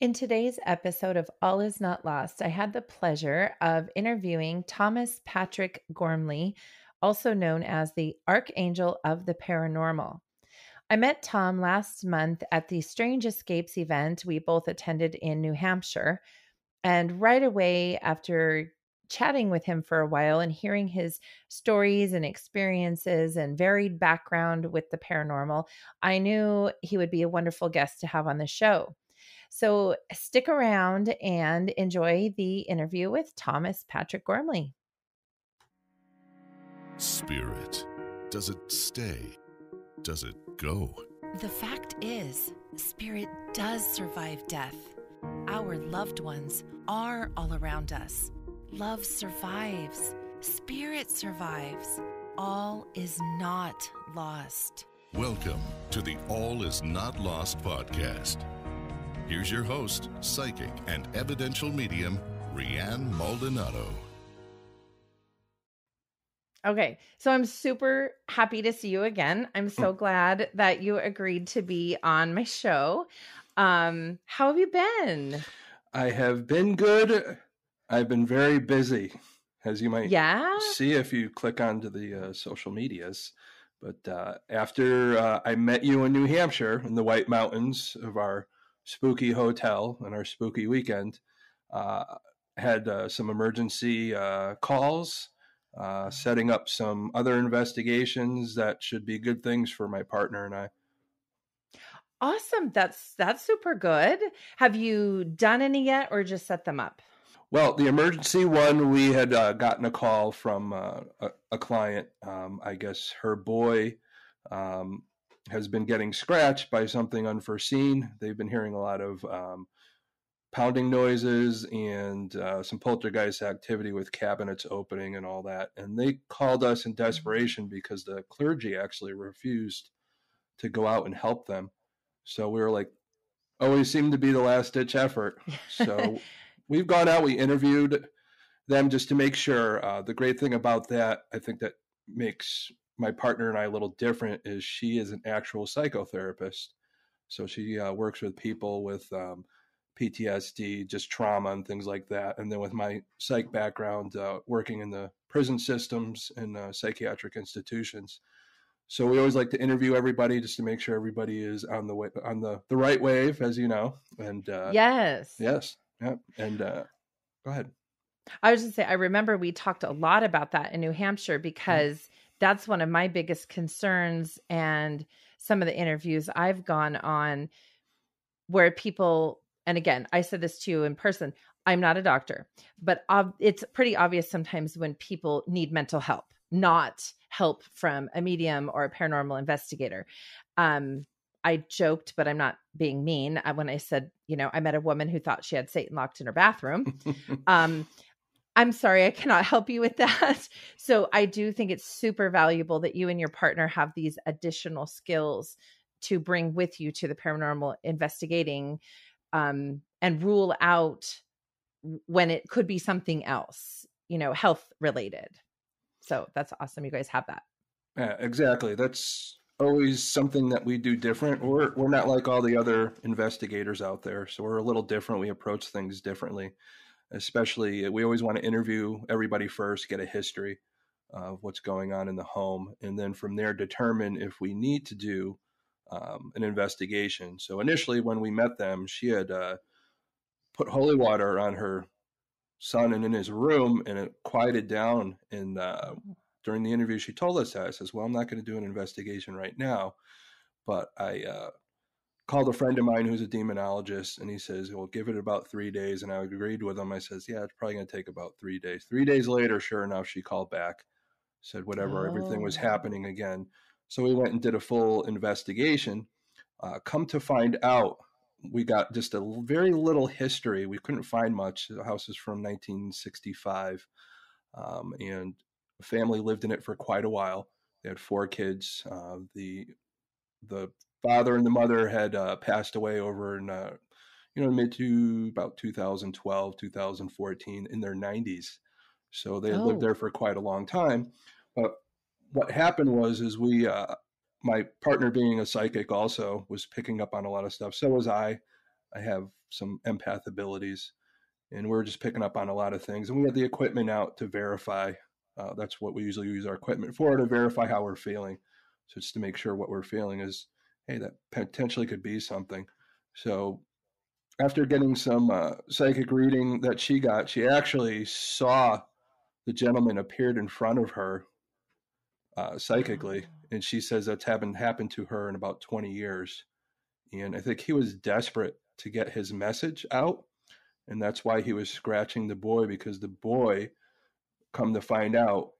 In today's episode of All Is Not Lost, I had the pleasure of interviewing Thomas Patrick Gormley, also known as the Archangel of the Paranormal. I met Tom last month at the Strange Escapes event we both attended in New Hampshire. And right away, after chatting with him for a while and hearing his stories and experiences and varied background with the paranormal, I knew he would be a wonderful guest to have on the show. So stick around and enjoy the interview with Thomas Patrick Gormley. Spirit. Does it stay? Does it go? The fact is, spirit does survive death. Our loved ones are all around us. Love survives. Spirit survives. All is not lost. Welcome to the All Is Not Lost podcast. Here's your host, psychic and evidential medium, Rianne Maldonado. Okay, so I'm super happy to see you again. I'm so glad that you agreed to be on my show. Um, how have you been? I have been good. I've been very busy, as you might Yeah. see if you click onto the uh, social medias. But uh, after uh, I met you in New Hampshire in the White Mountains of our spooky hotel and our spooky weekend, uh, had uh, some emergency uh, calls, uh, setting up some other investigations that should be good things for my partner and I. Awesome. That's that's super good. Have you done any yet or just set them up? Well, the emergency one, we had uh, gotten a call from uh, a, a client. Um, I guess her boy um, has been getting scratched by something unforeseen. They've been hearing a lot of um, pounding noises and uh, some poltergeist activity with cabinets opening and all that. And they called us in desperation because the clergy actually refused to go out and help them. So we were like, always seemed to be the last ditch effort. So we've gone out, we interviewed them just to make sure. Uh, the great thing about that, I think that makes my partner and I a little different, is she is an actual psychotherapist. So she uh, works with people with um, PTSD, just trauma and things like that. And then with my psych background, uh, working in the prison systems and uh, psychiatric institutions. So we always like to interview everybody just to make sure everybody is on the way on the the right wave, as you know. And uh, yes. yes, yeah. And uh, go ahead. I was just say I remember we talked a lot about that in New Mm-hmm. Hampshire because that's one of my biggest concerns and some of the interviews I've gone on where people and again I said this to you in person I'm not a doctor but ob- it's pretty obvious sometimes when people need mental help not help from a medium or a paranormal investigator um I joked, but I'm not being mean uh, when I said, you know, I met a woman who thought she had Satan locked in her bathroom. um, I'm sorry, I cannot help you with that. So I do think it's super valuable that you and your partner have these additional skills to bring with you to the paranormal investigating um, and rule out when it could be something else, you know, health related. So that's awesome. You guys have that. Yeah, exactly. That's always something that we do different. We're we're not like all the other investigators out there, so we're a little different. We approach things differently. Especially, we always want to interview everybody first, get a history of what's going on in the home, and then from there determine if we need to do um, an investigation. So initially, when we met them, she had uh, put holy water on her son and in his room, and it quieted down. And uh, during the interview, she told us that. I says, "Well, I'm not going to do an investigation right now, but I uh, called a friend of mine who's a demonologist, and he says, "Well, give it about three days." And I agreed with him. I says, "Yeah, it's probably going to take about three days." Three days later, sure enough, she called back, said whatever, everything was Oh. happening again. So we went and did a full investigation. Uh, come to find out, we got just a very little history. We couldn't find much. The house is from 1965, um, and a family lived in it for quite a while. They had four kids. Uh, the the father and the mother had uh, passed away over in uh, you know mid to about 2012, 2014 in their 90s. So they had Oh. lived there for quite a long time. But what happened was is we uh, my partner being a psychic also was picking up on a lot of stuff. So was I. I have some empath abilities, and we're just picking up on a lot of things. And we had the equipment out to verify. Uh, that's what we usually use our equipment for to verify how we're feeling. So just to make sure what we're feeling is, hey, that potentially could be something. So after getting some uh, psychic reading that she got, she actually saw the gentleman appeared in front of her uh, psychically, and she says that's happened happened to her in about 20 years. And I think he was desperate to get his message out, and that's why he was scratching the boy because the boy, come to find out,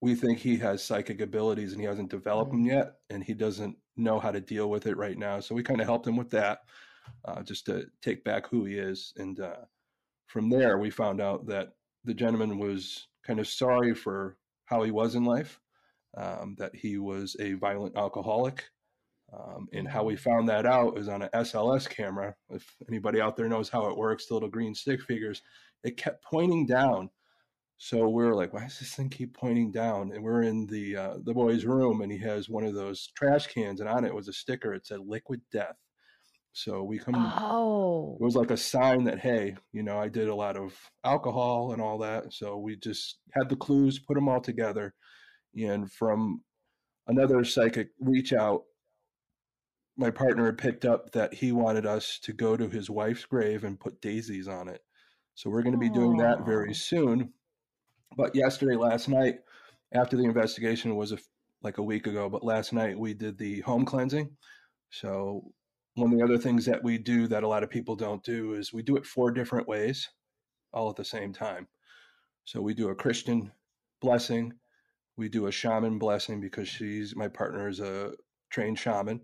we think he has psychic abilities and he hasn't developed them yet, and he doesn't know how to deal with it right now. So we kind of helped him with that, uh, just to take back who he is. And uh, from there, we found out that the gentleman was kind of sorry for how he was in life, um, that he was a violent alcoholic. Um, and how we found that out is on an SLS camera. If anybody out there knows how it works, the little green stick figures, it kept pointing down. So we are like, why does this thing keep pointing down? And we're in the uh, the boy's room, and he has one of those trash cans, and on it was a sticker. It said "Liquid Death." So we come. Oh. It was like a sign that hey, you know, I did a lot of alcohol and all that. So we just had the clues, put them all together, and from another psychic reach out, my partner picked up that he wanted us to go to his wife's grave and put daisies on it. So we're going to be doing that very soon. But yesterday, last night, after the investigation was a, like a week ago, but last night we did the home cleansing. So one of the other things that we do that a lot of people don't do is we do it four different ways all at the same time. So we do a Christian blessing, we do a shaman blessing because she's my partner is a trained shaman,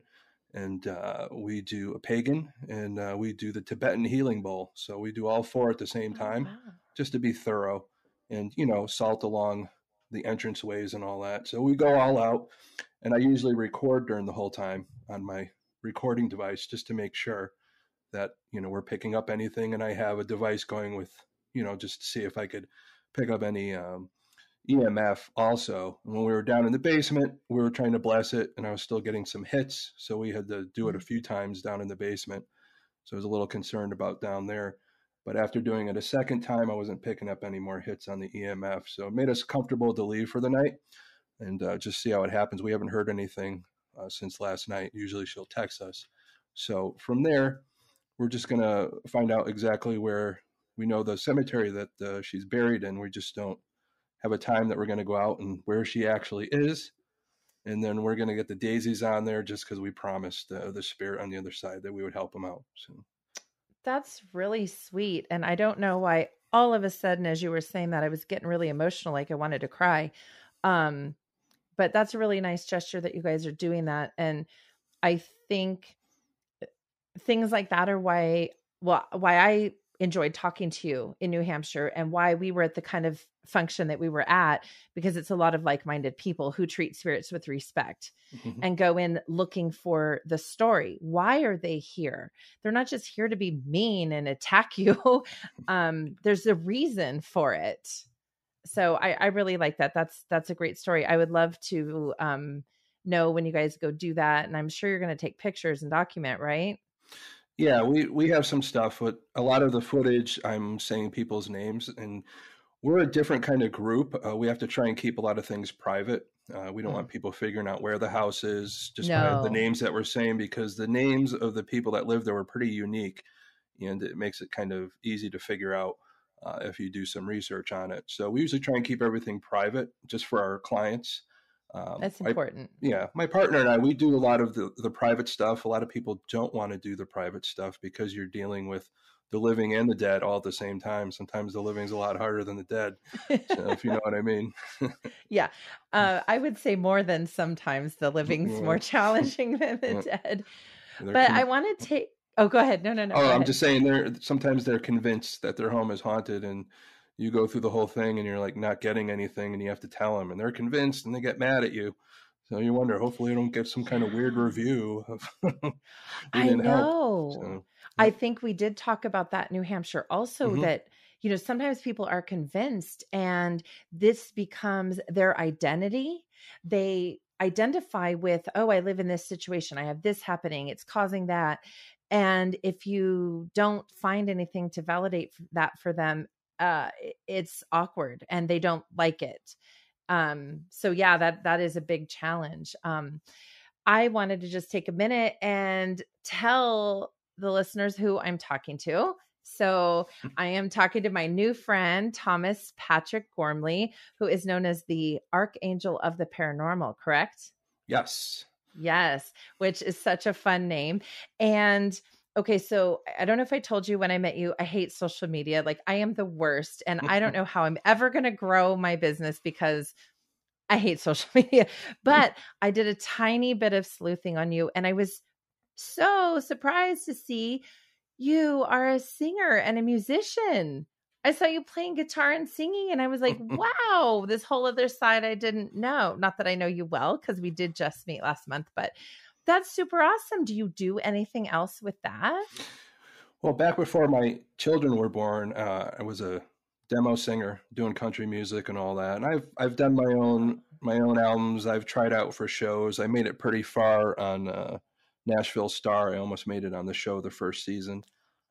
and uh, we do a pagan, and uh, we do the Tibetan healing bowl. So we do all four at the same oh, time, oh, wow. just to be thorough, and you know, salt along the entrance ways and all that. So we go all out, and I usually record during the whole time on my recording device just to make sure that you know we're picking up anything. And i have a device going with you know just to see if i could pick up any um, emf also. When we were down in the basement we were trying to bless it and i was still getting some hits. So we had to do it a mm. few times down in the basement. So i was a little concerned about down there but after doing it a second time i wasn't picking up any more hits on the emf so it made us comfortable to leave for the night and uh, just see how it happens we haven't heard anything uh, since last night. Usually she'll text us. So from there, we're just going to find out exactly where we know the cemetery that uh, she's buried in. We just don't have a time that we're going to go out and where she actually is. And then we're going to get the daisies on there just because we promised uh, the spirit on the other side that we would help them out. That's really sweet. And I don't know why all of a sudden, as you were saying that, I was getting really emotional, like I wanted to cry. Um, but that's a really nice gesture that you guys are doing that and i think uh, things like that are why well why i enjoyed talking to you in new hampshire and why we were at the kind of function that we were at because it's a lot of like-minded people who treat spirits with respect mm-hmm. and go in looking for the story why are they here they're not just here to be mean and attack you um there's a reason for it so I, I really like that. That's that's a great story. I would love to um, know when you guys go do that, and I'm sure you're going to take pictures and document, right? Yeah, we we have some stuff. But a lot of the footage, I'm saying people's names, and we're a different kind of group. Uh, we have to try and keep a lot of things private. Uh, we don't mm. want people figuring out where the house is just no. by the names that we're saying because the names of the people that live there were pretty unique, and it makes it kind of easy to figure out uh, if you do some research on it. So we usually try and keep everything private just for our clients. Um, That's important. I, yeah, my partner and I, we do a lot of the, the private stuff. A lot of people don't want to do the private stuff because you're dealing with the living and the dead all at the same time. Sometimes the living's a lot harder than the dead, so, if you know what I mean. yeah, uh, I would say more than sometimes the living's yeah. more challenging than the dead. but I want to take Oh, go ahead. No, no, no. Oh, I'm just saying they're sometimes they're convinced that their home is haunted and you go through the whole thing and you're like not getting anything and you have to tell them and they're convinced and they get mad at you. So you wonder, hopefully, you don't get some kind of weird review of. I know. So, yeah. I think we did talk about that New Hampshire also mm-hmm. that you know sometimes people are convinced and this becomes their identity. They identify with, oh, I live in this situation. I have this happening. It's causing that and if you don't find anything to validate that for them uh it's awkward and they don't like it um so yeah that that is a big challenge um i wanted to just take a minute and tell the listeners who i'm talking to so I am talking to my new friend, Thomas Patrick Gormley, who is known as the Archangel of the Paranormal, correct? Yes. Yes, which is such a fun name. And okay, so I don't know if I told you when I met you, I hate social media. Like I am the worst. And I don't know how I'm ever going to grow my business because I hate social media. Mm. But I did a tiny bit of sleuthing on you and I was so surprised to see you are a singer and a musician. I saw you playing guitar and singing, and I was like, wow, this whole other side I didn't know. Not that I know you well, because we did just meet last month, but that's super awesome. Do you do anything else with that? Well, back before my children were born, uh, I was a demo singer doing country music and all that. And I've I've done my own my own albums. I've tried out for shows. I made it pretty far on uh, Nashville Star. I almost made it on the show the first season.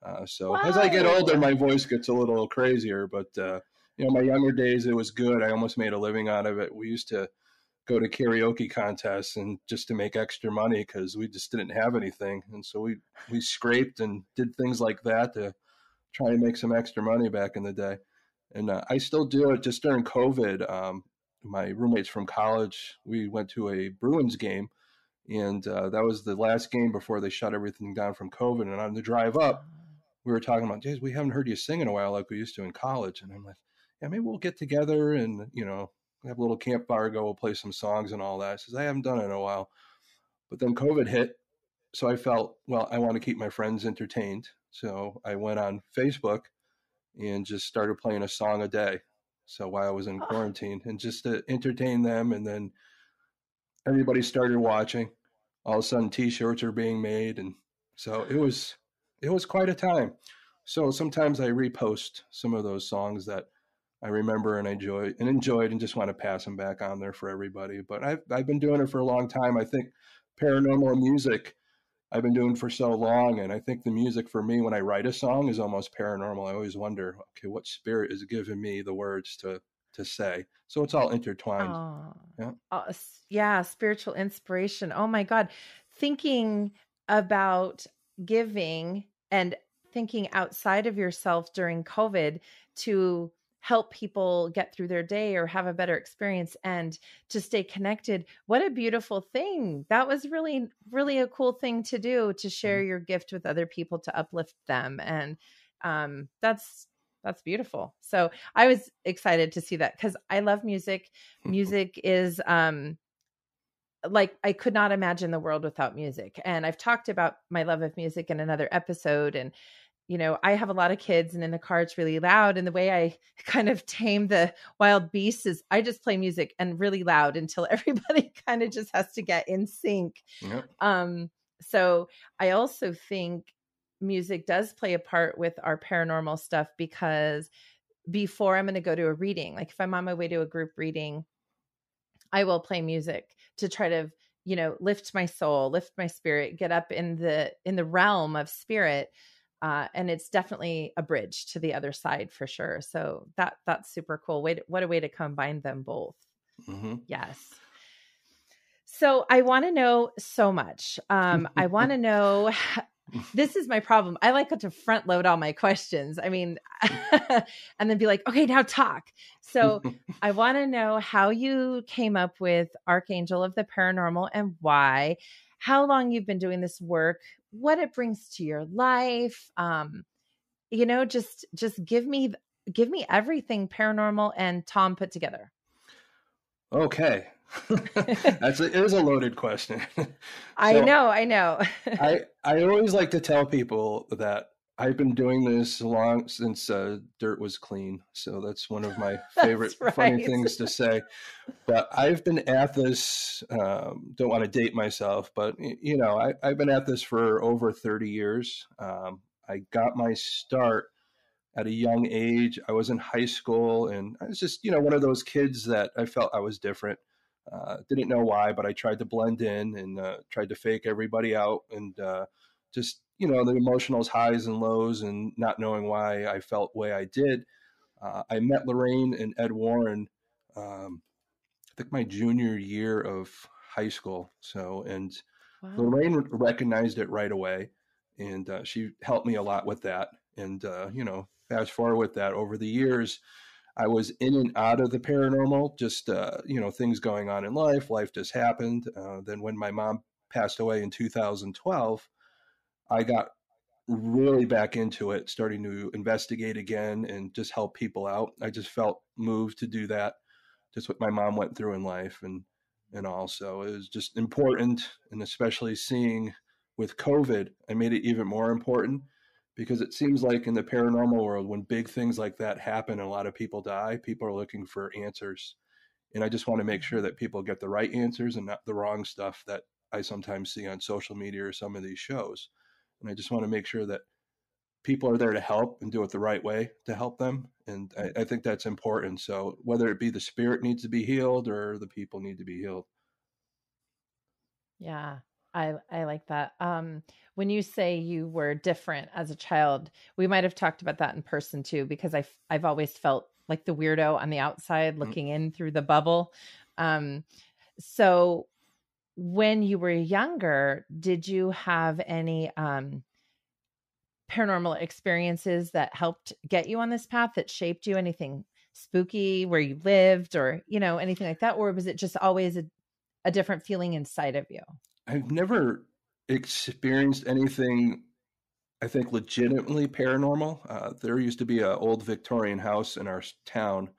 Uh, so wow. as I get older, my voice gets a little crazier. But uh, you know, my younger days, it was good. I almost made a living out of it. We used to go to karaoke contests and just to make extra money because we just didn't have anything, and so we we scraped and did things like that to try to make some extra money back in the day. And uh, I still do it. Just during COVID, um, my roommates from college, we went to a Bruins game and uh, that was the last game before they shut everything down from COVID. And on the drive up, we were talking about, geez, we haven't heard you sing in a while like we used to in college. And I'm like, yeah, maybe we'll get together and you know have a little campfire, go, we'll play some songs and all that. I says I haven't done it in a while, but then COVID hit, so I felt well, I want to keep my friends entertained. So I went on Facebook and just started playing a song a day. So while I was in quarantine, and just to entertain them, and then everybody started watching all of a sudden t-shirts are being made and so it was it was quite a time so sometimes i repost some of those songs that i remember and enjoy and enjoyed and just want to pass them back on there for everybody but i've, I've been doing it for a long time i think paranormal music i've been doing for so long and i think the music for me when i write a song is almost paranormal i always wonder okay what spirit is giving me the words to to say. So it's all intertwined. Oh, yeah. Uh, yeah, spiritual inspiration. Oh my God. Thinking about giving and thinking outside of yourself during COVID to help people get through their day or have a better experience and to stay connected. What a beautiful thing. That was really, really a cool thing to do to share mm-hmm. your gift with other people to uplift them. And um, that's that's beautiful. So I was excited to see that because I love music. Music is um like I could not imagine the world without music. And I've talked about my love of music in another episode. And, you know, I have a lot of kids and in the car it's really loud. And the way I kind of tame the wild beasts is I just play music and really loud until everybody kind of just has to get in sync. Yep. Um, so I also think music does play a part with our paranormal stuff because before I'm going to go to a reading, like if I'm on my way to a group reading, I will play music to try to, you know, lift my soul, lift my spirit, get up in the in the realm of spirit. Uh, and it's definitely a bridge to the other side for sure. So that that's super cool. Way to, what a way to combine them both. Mm-hmm. Yes. So I want to know so much. Um, I want to know this is my problem. I like to front load all my questions. I mean, and then be like, okay, now talk. So I want to know how you came up with Archangel of the Paranormal and why, how long you've been doing this work, what it brings to your life. Um, you know, just just give me give me everything paranormal and Tom put together. Okay. That's a, it is a loaded question. so I know, I know. I I always like to tell people that I've been doing this long since uh, dirt was clean. So that's one of my favorite right. funny things to say. But I've been at this. Um, don't want to date myself, but you know, I, have been at this for over thirty years. Um, I got my start at a young age. I was in high school, and I was just you know one of those kids that I felt I was different. Uh, didn't know why, but I tried to blend in and uh, tried to fake everybody out. And uh, just you know the emotional highs and lows and not knowing why I felt the way I did. Uh, I met Lorraine and Ed Warren. Um, I think my junior year of high school. So and wow. Lorraine recognized it right away, and uh, she helped me a lot with that. And uh, you know, fast forward with that over the years. I was in and out of the paranormal, just uh, you know things going on in life. Life just happened. Uh, then when my mom passed away in 2012, I got really back into it, starting to investigate again and just help people out. I just felt moved to do that, just what my mom went through in life and and all. So it was just important, and especially seeing with COVID, I made it even more important because it seems like in the paranormal world, when big things like that happen and a lot of people die, people are looking for answers. And I just want to make sure that people get the right answers and not the wrong stuff that I sometimes see on social media or some of these shows. And I just want to make sure that people are there to help and do it the right way to help them. And I, I think that's important. So whether it be the spirit needs to be healed or the people need to be healed. Yeah. I I like that. Um, when you say you were different as a child, we might have talked about that in person too, because I've I've always felt like the weirdo on the outside mm. looking in through the bubble. Um, so when you were younger, did you have any um, paranormal experiences that helped get you on this path that shaped you? Anything spooky where you lived, or you know anything like that, or was it just always a, a different feeling inside of you? I've never experienced anything I think legitimately paranormal. Uh, there used to be an old Victorian house in our town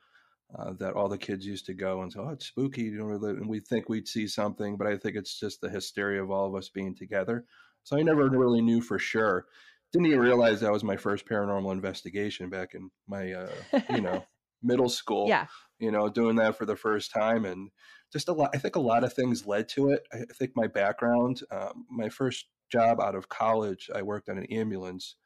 uh, that all the kids used to go and say, "Oh, it's spooky," you know, and we think we'd see something, but I think it's just the hysteria of all of us being together. So I never really knew for sure. Didn't even realize that was my first paranormal investigation back in my, uh, you know, middle school. Yeah, you know, doing that for the first time and just a lot. I think a lot of things led to it. I think my background, um, my first job out of college, I worked on an ambulance,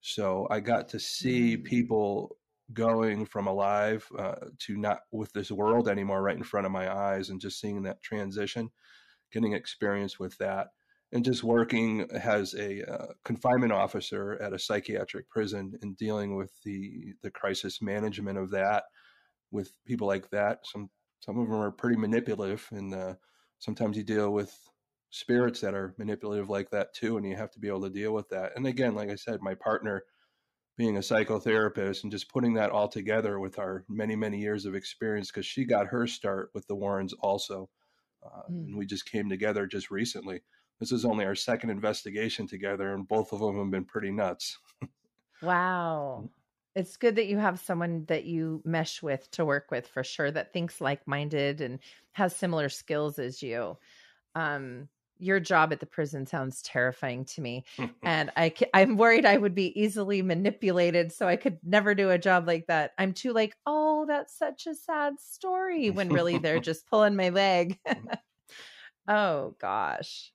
so I got to see mm. people going from alive uh, to not with this world anymore right in front of my eyes, and just seeing that transition, getting experience with that. And just working as a uh, confinement officer at a psychiatric prison and dealing with the the crisis management of that, with people like that. Some some of them are pretty manipulative, and uh, sometimes you deal with spirits that are manipulative like that too, and you have to be able to deal with that. And again, like I said, my partner being a psychotherapist and just putting that all together with our many many years of experience because she got her start with the warrens also uh, mm. and we just came together just recently. This is only our second investigation together and both of them have been pretty nuts. Wow. Mm. It's good that you have someone that you mesh with to work with for sure that thinks like-minded and has similar skills as you. Um your job at the prison sounds terrifying to me and i i'm worried i would be easily manipulated so i could never do a job like that i'm too like oh that's such a sad story when really they're just pulling my leg oh gosh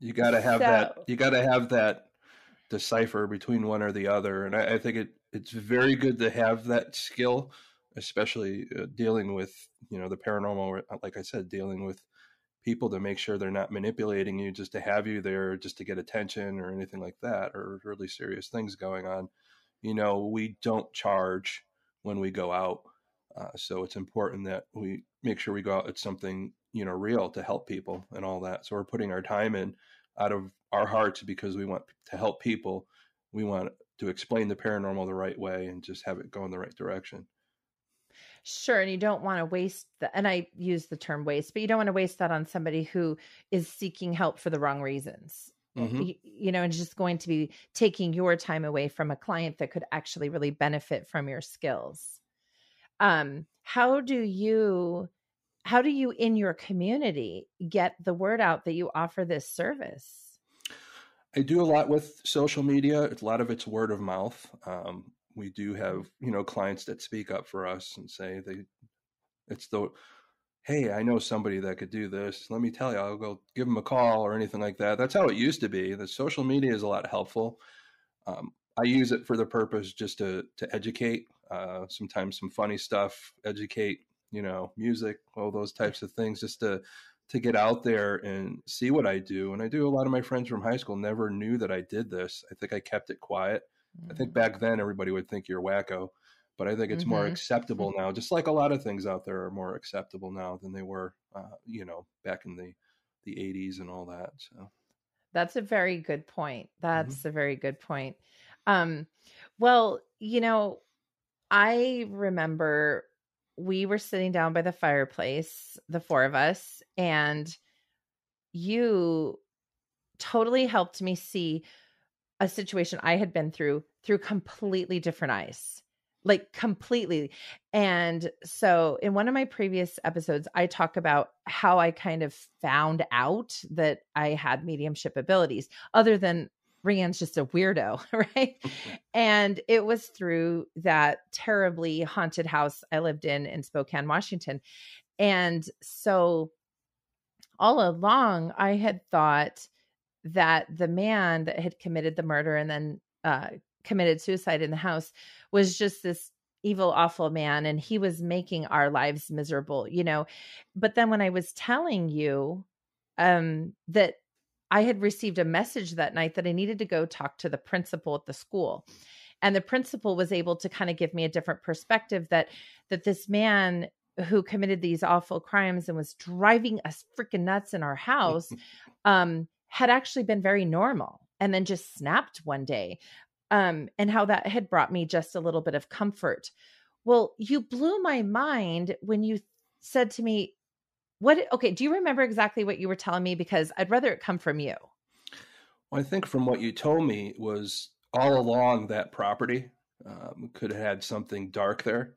you got to have so, that you got to have that decipher between one or the other. And I, I think it it's very good to have that skill, especially uh, dealing with you know the paranormal. Like I said, dealing with people to make sure they're not manipulating you just to have you there just to get attention or anything like that or really serious things going on you know we don't charge when we go out uh, so it's important that we make sure we go out at something you know real to help people and all that so we're putting our time in out of our hearts because we want to help people. We want to explain the paranormal the right way and just have it go in the right direction. Sure. And you don't want to waste the, and I use the term waste, but you don't want to waste that on somebody who is seeking help for the wrong reasons. Mm-hmm. You, know, and just going to be taking your time away from a client that could actually really benefit from your skills. Um, how do you how do you in your community get the word out that you offer this service i do a lot with social media a lot of it's word of mouth um, we do have you know clients that speak up for us and say they it's the hey i know somebody that could do this let me tell you i'll go give them a call or anything like that that's how it used to be the social media is a lot helpful um, i use it for the purpose just to to educate uh, sometimes some funny stuff educate you know, music, all those types of things, just to to get out there and see what I do. And I do a lot of my friends from high school never knew that I did this. I think I kept it quiet. Mm-hmm. I think mm. back then everybody would think you're wacko, but I think it's mm-hmm. more acceptable now. Just like a lot of things out there are more acceptable now than they were, uh, you know, back in the the 80s and all that. So that's a very good point. Mm-hmm. That's mm-hmm. a very good point. Um, well, you know, I remember we were sitting down by the fireplace, the four of us, and you totally helped me see a situation I had been through through completely different eyes. Like completely. And so in one of my previous episodes, I talk about how I kind of found out that I had mediumship abilities, other than Rianne's just a weirdo, right? Mm-hmm. and it was through that terribly haunted house I lived in in Spokane, Washington. And so all along, I had thought that the man that had committed the murder and then uh, committed suicide in the house was just this evil, awful man. And he was making our lives miserable, you know. But then when I was telling you um, that I had received a message that night that I needed to go talk to the principal at the school. And the principal was able to kind of give me a different perspective that that this man who committed these awful crimes and was driving us freaking nuts in our house um, had actually been very normal and then just snapped one day. Um, and how that had brought me just a little bit of comfort. Well, you blew my mind when you said to me, what okay, do you remember exactly what you were telling me because I'd rather it come from you. Well, I think from what you told me was all along that property um, could have had something dark there,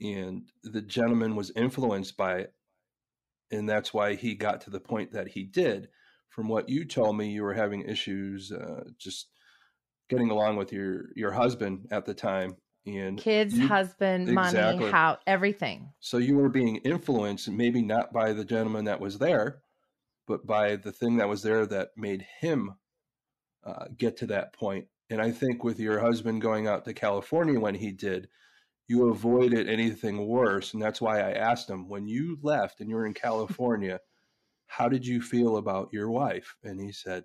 and the gentleman was influenced by it, and that's why he got to the point that he did. From what you told me, you were having issues uh, just getting along with your your husband at the time, and kids, you, husband, exactly. money, how everything. So you were being influenced, maybe not by the gentleman that was there, but by the thing that was there that made him uh, get to that point. And I think with your husband going out to California when he did, you avoided anything worse. And that's why I asked him when you left and you were in California, how did you feel about your wife? And he said,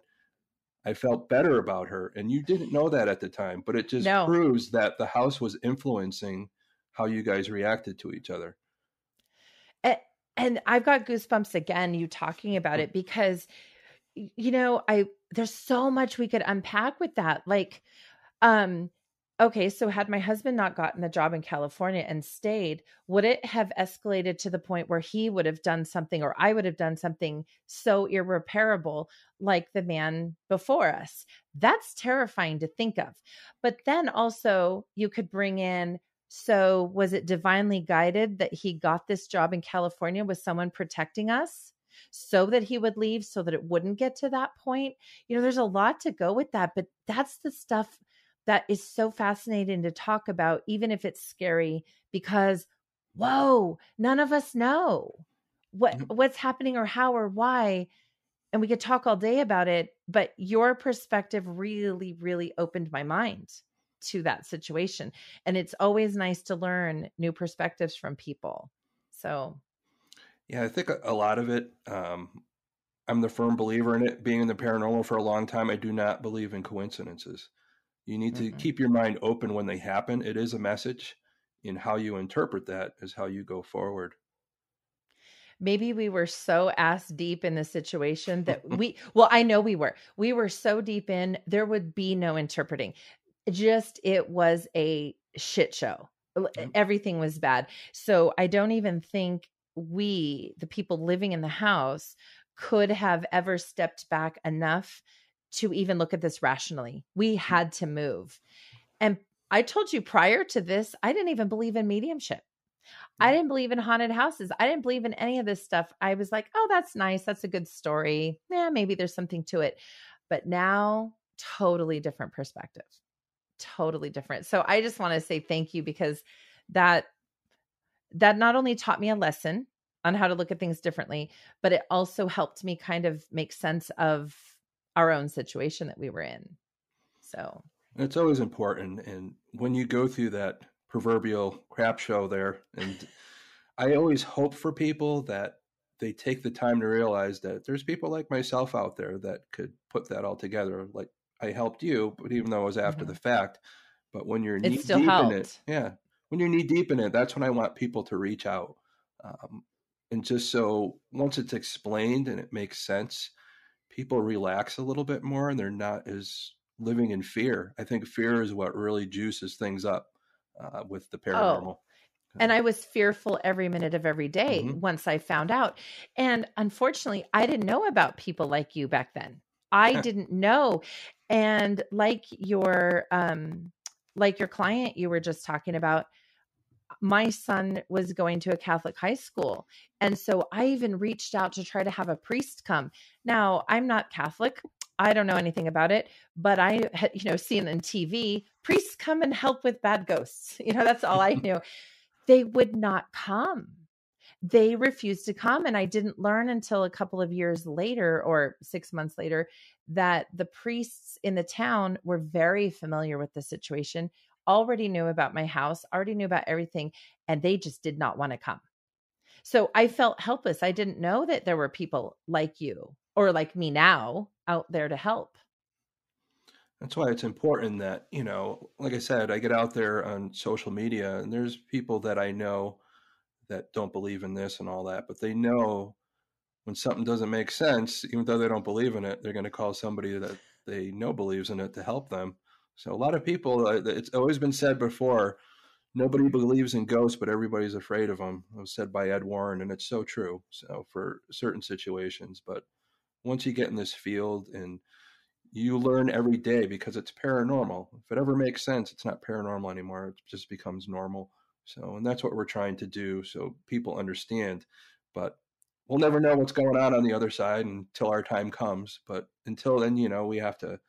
I felt better about her. And you didn't know that at the time, but it just no. proves that the house was influencing how you guys reacted to each other. And I've got goosebumps again, you talking about it, because, you know, I, there's so much we could unpack with that. Like, um, okay, so had my husband not gotten the job in California and stayed, would it have escalated to the point where he would have done something or I would have done something so irreparable like the man before us? That's terrifying to think of. But then also, you could bring in so was it divinely guided that he got this job in California with someone protecting us? so that he would leave so that it wouldn't get to that point. You know, there's a lot to go with that, but that's the stuff that is so fascinating to talk about, even if it's scary, because whoa, none of us know what mm-hmm. what's happening or how or why. And we could talk all day about it, but your perspective really, really opened my mind to that situation. And it's always nice to learn new perspectives from people. So, yeah, I think a lot of it, um, I'm the firm believer in it. Being in the paranormal for a long time, I do not believe in coincidences. You need to mm-hmm. keep your mind open when they happen. It is a message, in how you interpret that is how you go forward. Maybe we were so ass deep in the situation that we, well, I know we were. We were so deep in, there would be no interpreting. Just, it was a shit show. Everything was bad. So I don't even think we, the people living in the house, could have ever stepped back enough to even look at this rationally. We mm. had to move. And I told you prior to this, I didn't even believe in mediumship. I mm. didn't believe in haunted houses. I didn't believe in any of this stuff. I was like, oh, that's nice. That's a good story. Yeah, maybe there's something to it. But now, totally different perspective. Totally different. So I just want to say thank you because that that not only taught me a lesson on how to look at things differently, but it also helped me kind of make sense of our own situation that we were in. So it's always important. And when you go through that proverbial crap show there, and I always hope for people that they take the time to realize that there's people like myself out there that could put that all together. Like I helped you, but even though it was after mm-hmm. the fact, but when you're knee deep helped. in it, yeah, when you're knee deep in it, that's when I want people to reach out. Um, and just so once it's explained and it makes sense, people relax a little bit more and they're not as living in fear. I think fear is what really juices things up uh, with the oh, paranormal. Oh. And I was fearful every minute of every day mm-hmm. once I found out. And unfortunately, I didn't know about people like you back then. I didn't know. And like your um like your client you were just talking about, my son was going to a Catholic high school. And so I even reached out to try to have a priest come. Now, I'm not Catholic. I don't know anything about it, but I had, you know, seen on TV, priests come and help with bad ghosts. You know, that's all I knew. they would not come. They refused to come. And I didn't learn until a couple of years later or six months later that the priests in the town were very familiar with the situation, already knew about my house, already knew about everything, and they just did not want to come. So I felt helpless. I didn't know that there were people like you or like me now out there to help. That's why it's important that, you know, like I said, I get out there on social media and there's people that I know that don't believe in this and all that, but they know when something doesn't make sense, even though they don't believe in it, they're going to call somebody that they know believes in it to help them. So a lot of people, uh, it's always been said before, nobody believes in ghosts, but everybody's afraid of them. It was said by Ed Warren, and it's so true. So for certain situations, but once you get in this field and you learn every day because it's paranormal. If it ever makes sense, it's not paranormal anymore. It just becomes normal. So, and that's what we're trying to do so people understand. But we'll never know what's going on on the other side until our time comes. But until then, you know, we have to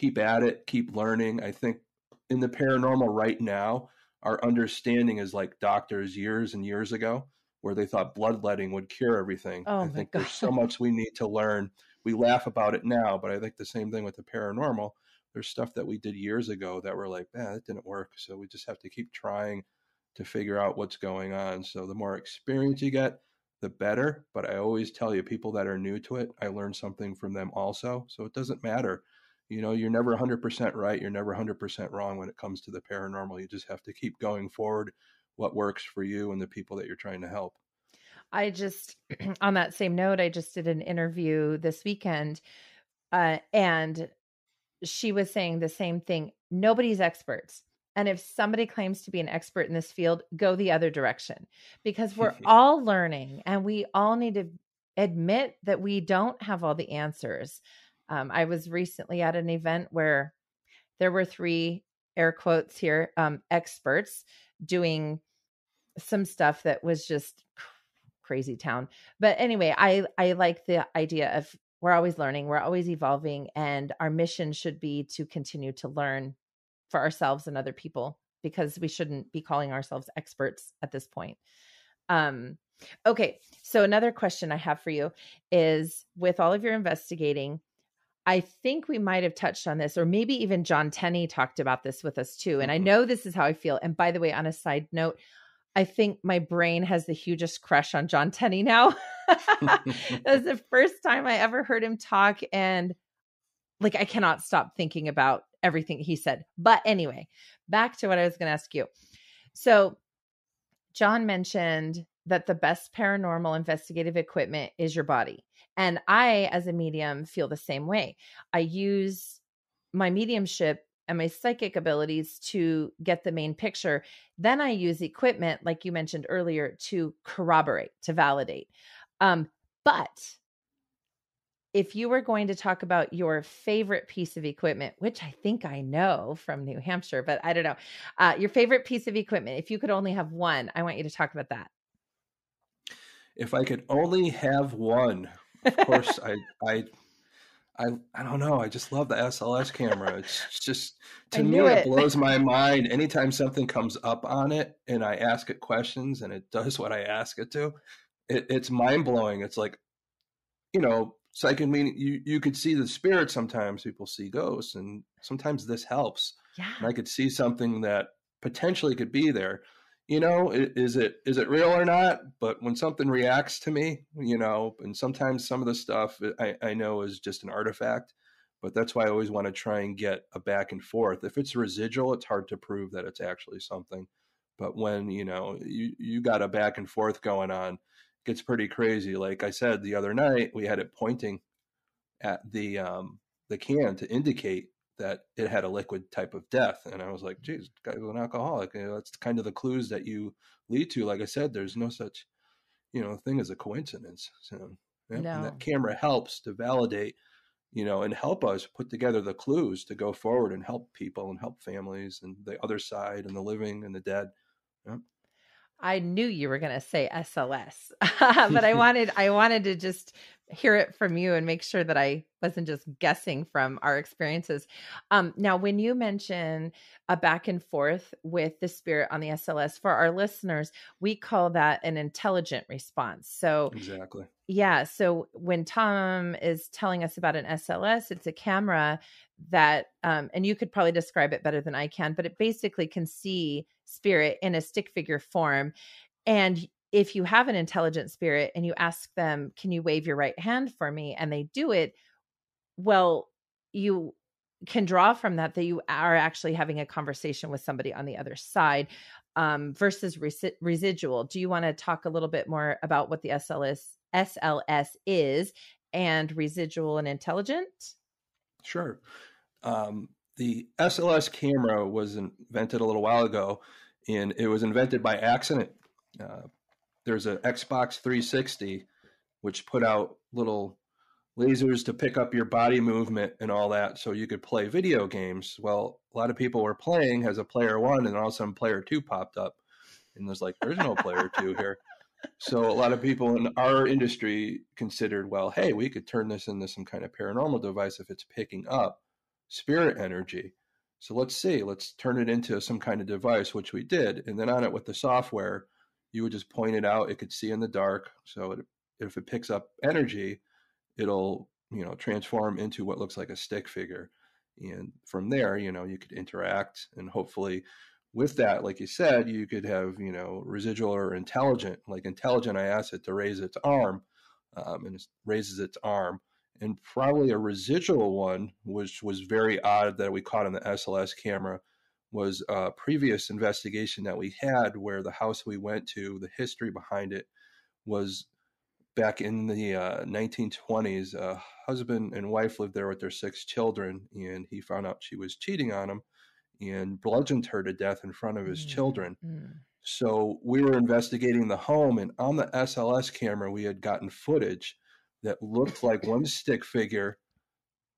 keep at it, keep learning. I think in the paranormal right now, our understanding is like doctors years and years ago, where they thought bloodletting would cure everything. Oh I think God. there's so much we need to learn. We laugh about it now, but I think the same thing with the paranormal. There's stuff that we did years ago that we're like, man, it didn't work. So we just have to keep trying to figure out what's going on. So the more experience you get, the better. But I always tell you, people that are new to it, I learn something from them also. So it doesn't matter. You know, you're never 100% right. You're never 100% wrong when it comes to the paranormal. You just have to keep going forward what works for you and the people that you're trying to help. I just, on that same note, I just did an interview this weekend uh, and she was saying the same thing. Nobody's experts. And if somebody claims to be an expert in this field, go the other direction because we're all learning and we all need to admit that we don't have all the answers. Um, I was recently at an event where there were three air quotes here um, experts doing some stuff that was just crazy town. But anyway, I I like the idea of we're always learning, we're always evolving, and our mission should be to continue to learn for ourselves and other people because we shouldn't be calling ourselves experts at this point. Um, okay, so another question I have for you is with all of your investigating, I think we might have touched on this, or maybe even John Tenney talked about this with us too. And I mm-hmm. know this is how I feel. And by the way, on a side note, I think my brain has the hugest crush on John Tenney now. that was the first time I ever heard him talk. And like, I cannot stop thinking about everything he said. But anyway, back to what I was going to ask you. So, John mentioned that the best paranormal investigative equipment is your body. And I, as a medium, feel the same way. I use my mediumship and my psychic abilities to get the main picture. Then I use equipment, like you mentioned earlier, to corroborate, to validate. Um, but if you were going to talk about your favorite piece of equipment, which I think I know from New Hampshire, but I don't know, uh, your favorite piece of equipment, if you could only have one, I want you to talk about that. If I could only have one, of course, I, I, I, I don't know. I just love the SLS camera. It's just to me, it. it blows my mind. Anytime something comes up on it, and I ask it questions, and it does what I ask it to, it, it's mind blowing. It's like, you know, psychic meaning you you could see the spirit sometimes people see ghosts and sometimes this helps yeah and i could see something that potentially could be there you know, is it is it real or not? But when something reacts to me, you know, and sometimes some of the stuff I, I know is just an artifact, but that's why I always want to try and get a back and forth. If it's residual, it's hard to prove that it's actually something. But when you know you you got a back and forth going on, it gets pretty crazy. Like I said the other night, we had it pointing at the um, the can to indicate that it had a liquid type of death. And I was like, geez, guy was an alcoholic. You know, that's kind of the clues that you lead to. Like I said, there's no such, you know, thing as a coincidence. So yeah, no. and that camera helps to validate, you know, and help us put together the clues to go forward and help people and help families and the other side and the living and the dead. Yeah. I knew you were going to say SLS, but I wanted I wanted to just hear it from you and make sure that I wasn't just guessing from our experiences. Um, now, when you mention a back and forth with the spirit on the SLS, for our listeners, we call that an intelligent response. So, exactly. Yeah. So, when Tom is telling us about an SLS, it's a camera that, um, and you could probably describe it better than I can, but it basically can see spirit in a stick figure form. And if you have an intelligent spirit and you ask them, Can you wave your right hand for me? and they do it, well, you can draw from that that you are actually having a conversation with somebody on the other side um, versus res- residual. Do you want to talk a little bit more about what the SLS SLS is and residual and intelligent? Sure. Um, the SLS camera was invented a little while ago, and it was invented by accident. Uh, there's an Xbox 360 which put out little lasers to pick up your body movement and all that so you could play video games. Well, a lot of people were playing as a player one and all of a sudden player two popped up. And there's like, there's no player two here. So a lot of people in our industry considered, well, hey, we could turn this into some kind of paranormal device if it's picking up spirit energy. So let's see, let's turn it into some kind of device, which we did. And then on it with the software, you would just point it out. It could see in the dark. So it, if it picks up energy, it'll you know transform into what looks like a stick figure. And from there, you know, you could interact and hopefully with that, like you said, you could have, you know, residual or intelligent. Like intelligent, I asked it to raise its arm, um, and it raises its arm. And probably a residual one, which was very odd that we caught in the SLS camera, was a previous investigation that we had where the house we went to, the history behind it was back in the uh, 1920s. A husband and wife lived there with their six children, and he found out she was cheating on him and bludgeoned her to death in front of his mm children. mm So we were investigating the home, and on the SLS camera, we had gotten footage that looked like one stick figure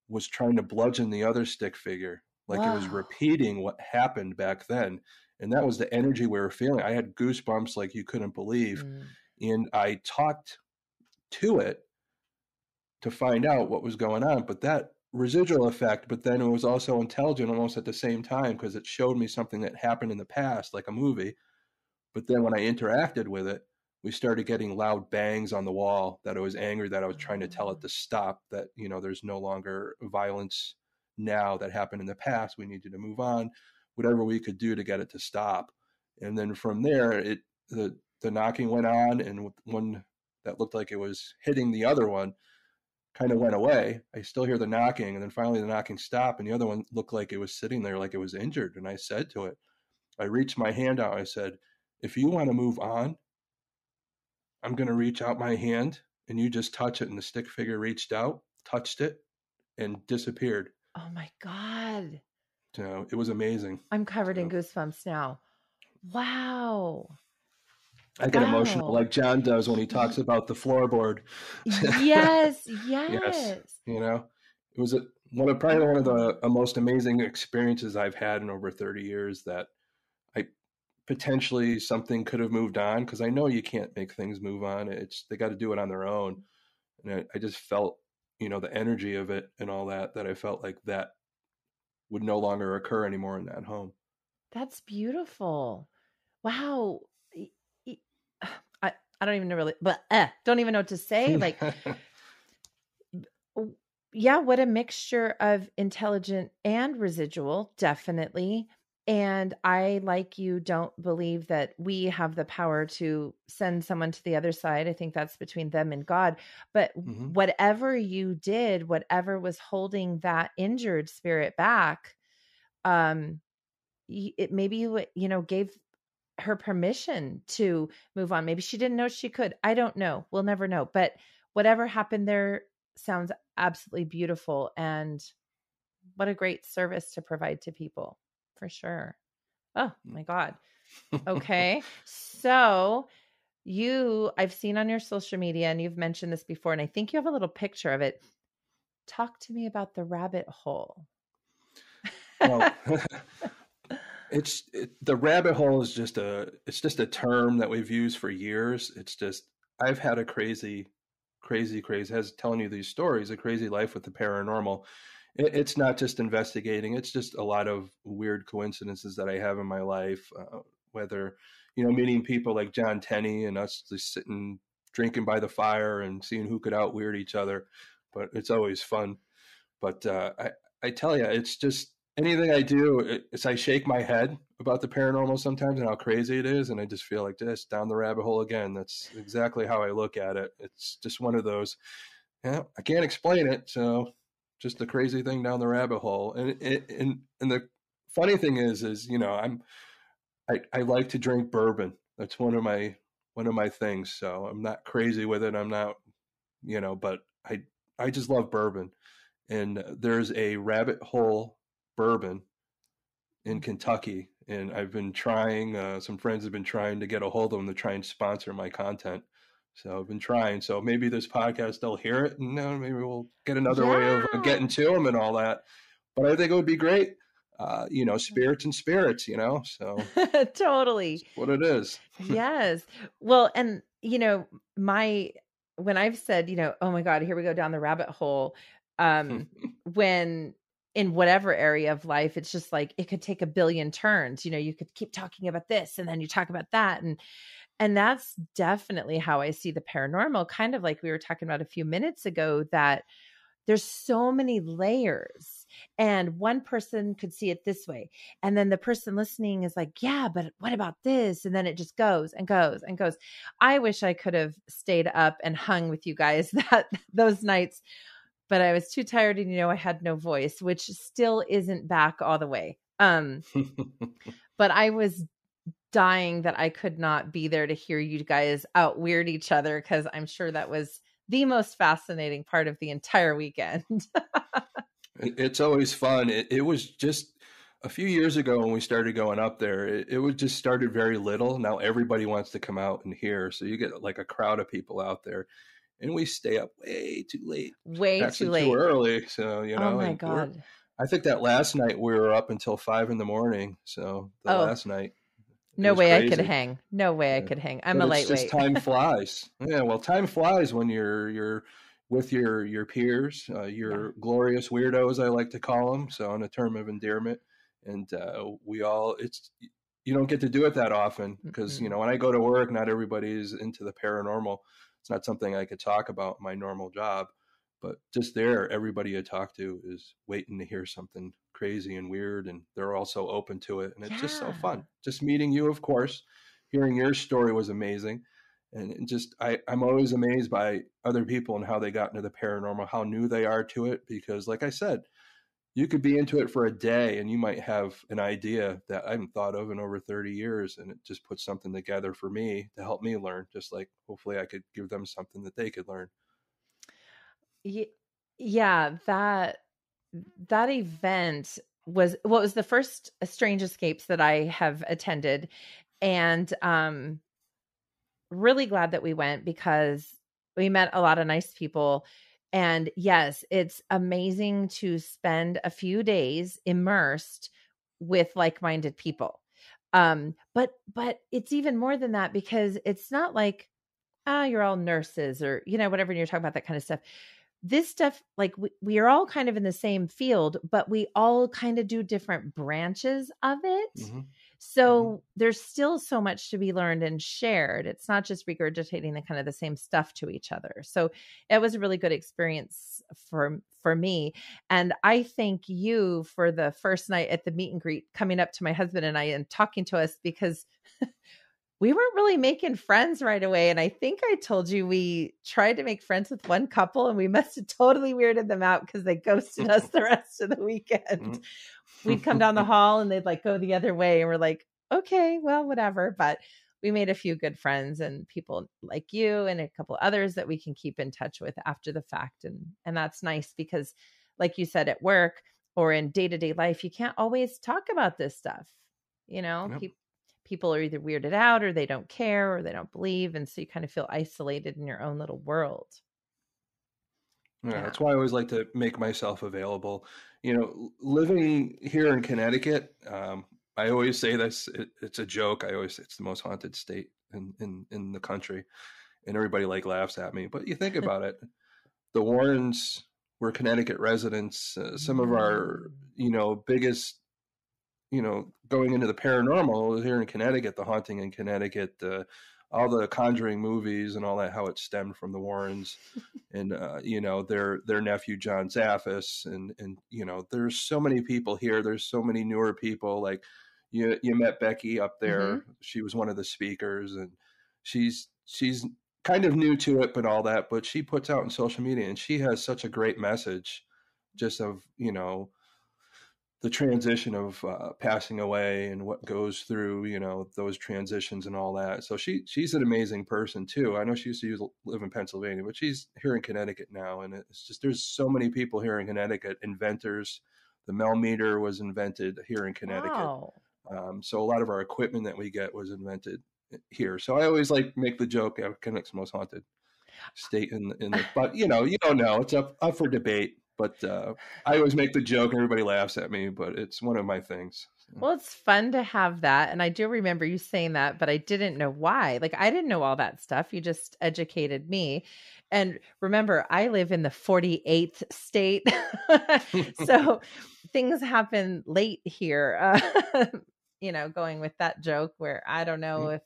was trying to bludgeon the other stick figure like wow. it was repeating what happened back then and that was the energy we were feeling i had goosebumps like you couldn't believe mm. and i talked to it to find out what was going on but that residual effect but then it was also intelligent almost at the same time because it showed me something that happened in the past like a movie but then when i interacted with it we started getting loud bangs on the wall that i was angry that i was trying to tell it mm. to stop that you know there's no longer violence now that happened in the past. We needed to move on, whatever we could do to get it to stop. And then from there, it the the knocking went on, and one that looked like it was hitting the other one kind of went away. I still hear the knocking, and then finally the knocking stopped, and the other one looked like it was sitting there like it was injured. And I said to it, I reached my hand out. I said, "If you want to move on, I'm going to reach out my hand, and you just touch it." And the stick figure reached out, touched it, and disappeared. Oh my God. So it was amazing. I'm covered so. in goosebumps now. Wow. I get wow. emotional like John does when he talks about the floorboard. Yes, yes. yes. You know, it was a, one of probably one of the most amazing experiences I've had in over 30 years that I potentially something could have moved on because I know you can't make things move on. It's they got to do it on their own. And I, I just felt you know the energy of it and all that that i felt like that would no longer occur anymore in that home. That's beautiful. Wow. I i don't even know really but eh, don't even know what to say like yeah what a mixture of intelligent and residual definitely and I, like you, don't believe that we have the power to send someone to the other side. I think that's between them and God. But Mhm. whatever you did, whatever was holding that injured spirit back, um, it maybe you you know gave her permission to move on. Maybe she didn't know she could. I don't know. We'll never know. But whatever happened there sounds absolutely beautiful and what a great service to provide to people for sure. Oh my God. Okay. so you, I've seen on your social media, and you've mentioned this before, and I think you have a little picture of it. Talk to me about the rabbit hole. Well, it's it, the rabbit hole is just a it's just a term that we've used for years. It's just I've had a crazy, crazy, crazy. As telling you these stories, a crazy life with the paranormal. It, it's not just investigating; it's just a lot of weird coincidences that I have in my life. Uh, whether you know meeting people like John Tenney and us just sitting drinking by the fire and seeing who could out weird each other, but it's always fun. But uh, I I tell you, it's just anything I do, it's I shake my head about the paranormal sometimes and how crazy it is, and I just feel like this down the rabbit hole again. That's exactly how I look at it. It's just one of those. Yeah, I can't explain it, so just a crazy thing down the rabbit hole. And and and the funny thing is, is you know, I'm I I like to drink bourbon. That's one of my one of my things. So I'm not crazy with it. I'm not, you know, but I I just love bourbon. And there's a rabbit hole bourbon in Kentucky, and I've been trying. Uh, some friends have been trying to get a hold of them to try and sponsor my content. So I've been trying. So maybe this podcast they'll hear it, and uh, maybe we'll get another yeah. way of uh, getting to them and all that. But I think it would be great. Uh, you know, spirits and spirits. You know, so totally what it is. yes. Well, and you know, my when I've said, you know, oh my God, here we go down the rabbit hole. Um, when in whatever area of life it's just like it could take a billion turns you know you could keep talking about this and then you talk about that and and that's definitely how i see the paranormal kind of like we were talking about a few minutes ago that there's so many layers and one person could see it this way and then the person listening is like yeah but what about this and then it just goes and goes and goes i wish i could have stayed up and hung with you guys that those nights but I was too tired and you know I had no voice, which still isn't back all the way. Um but I was dying that I could not be there to hear you guys out weird each other cuz I'm sure that was the most fascinating part of the entire weekend. it's always fun. It, it, was just a few years ago when we started going up there. It, it was just started very little. Now everybody wants to come out and hear, so you get like a crowd of people out there and we stay up way too late, way too late, too early. So you know, oh my god! I think that last night we were up until five in the morning. So the oh. last night, no way crazy. I could hang. No way. I could hang. I'm but a lightweight. Just time flies. yeah, well, time flies when you're you're with your your peers, uh, your yeah. glorious weirdos, I like to call them. So, on a term of endearment, and uh, we all it's you don't get to do it that often because mm-hmm. you know when I go to work, not everybody is into the paranormal it's not something I could talk about my normal job. But just there, everybody I talk to is waiting to hear something crazy and weird, and they're also open to it. And it's yeah. just so fun. Just meeting you, of course, hearing your story was amazing. And just, I, I'm always amazed by other people and how they got into the paranormal, how new they are to it. Because, like I said, you could be into it for a day and you might have an idea that I haven't thought of in over 30 years. And it just puts something together for me to help me learn, just like hopefully I could give them something that they could learn. Yeah, that that event was what well, was the first strange escapes that I have attended and um really glad that we went because we met a lot of nice people and yes, it's amazing to spend a few days immersed with like-minded people. Um, but but it's even more than that because it's not like ah, you're all nurses or you know whatever. You're talking about that kind of stuff. This stuff, like we, we are all kind of in the same field, but we all kind of do different branches of it. Mm-hmm. So mm-hmm. there's still so much to be learned and shared. It's not just regurgitating the kind of the same stuff to each other. So it was a really good experience for for me. And I thank you for the first night at the meet and greet coming up to my husband and I and talking to us because we weren't really making friends right away. And I think I told you we tried to make friends with one couple and we must have totally weirded them out because they ghosted us the rest of the weekend. Mm-hmm. We'd come down the hall and they'd like go the other way. And we're like, okay, well, whatever. But we made a few good friends and people like you and a couple others that we can keep in touch with after the fact. And and that's nice because like you said at work or in day-to-day life, you can't always talk about this stuff. You know, yep people are either weirded out or they don't care or they don't believe and so you kind of feel isolated in your own little world yeah, yeah. that's why i always like to make myself available you know living here in connecticut um, i always say this it, it's a joke i always it's the most haunted state in, in in the country and everybody like laughs at me but you think about it the warrens were connecticut residents uh, some of our mm. you know biggest you know, going into the paranormal here in Connecticut, the haunting in Connecticut, uh, all the Conjuring movies and all that, how it stemmed from the Warrens, and uh, you know their their nephew John Zaffis, and and you know there's so many people here. There's so many newer people. Like you you met Becky up there. Mm-hmm. She was one of the speakers, and she's she's kind of new to it, but all that. But she puts out in social media, and she has such a great message, just of you know the transition of uh, passing away and what goes through you know those transitions and all that. So she she's an amazing person too. I know she used to use, live in pennsylvania but she's here in connecticut now and it's just there's so many people here in connecticut inventors. The mel meter was invented here in connecticut. Wow. um, so a lot of our equipment that we get was invented here. So i always like make the joke yeah, connecticut's most haunted state in, in the but you know you don't know. It's up, up for debate but uh, I always make the joke, and everybody laughs at me. But it's one of my things. Well, it's fun to have that, and I do remember you saying that, but I didn't know why. Like I didn't know all that stuff. You just educated me. And remember, I live in the 48th state. so things happen late here. Uh, you know, going with that joke where I don't know mm-hmm. if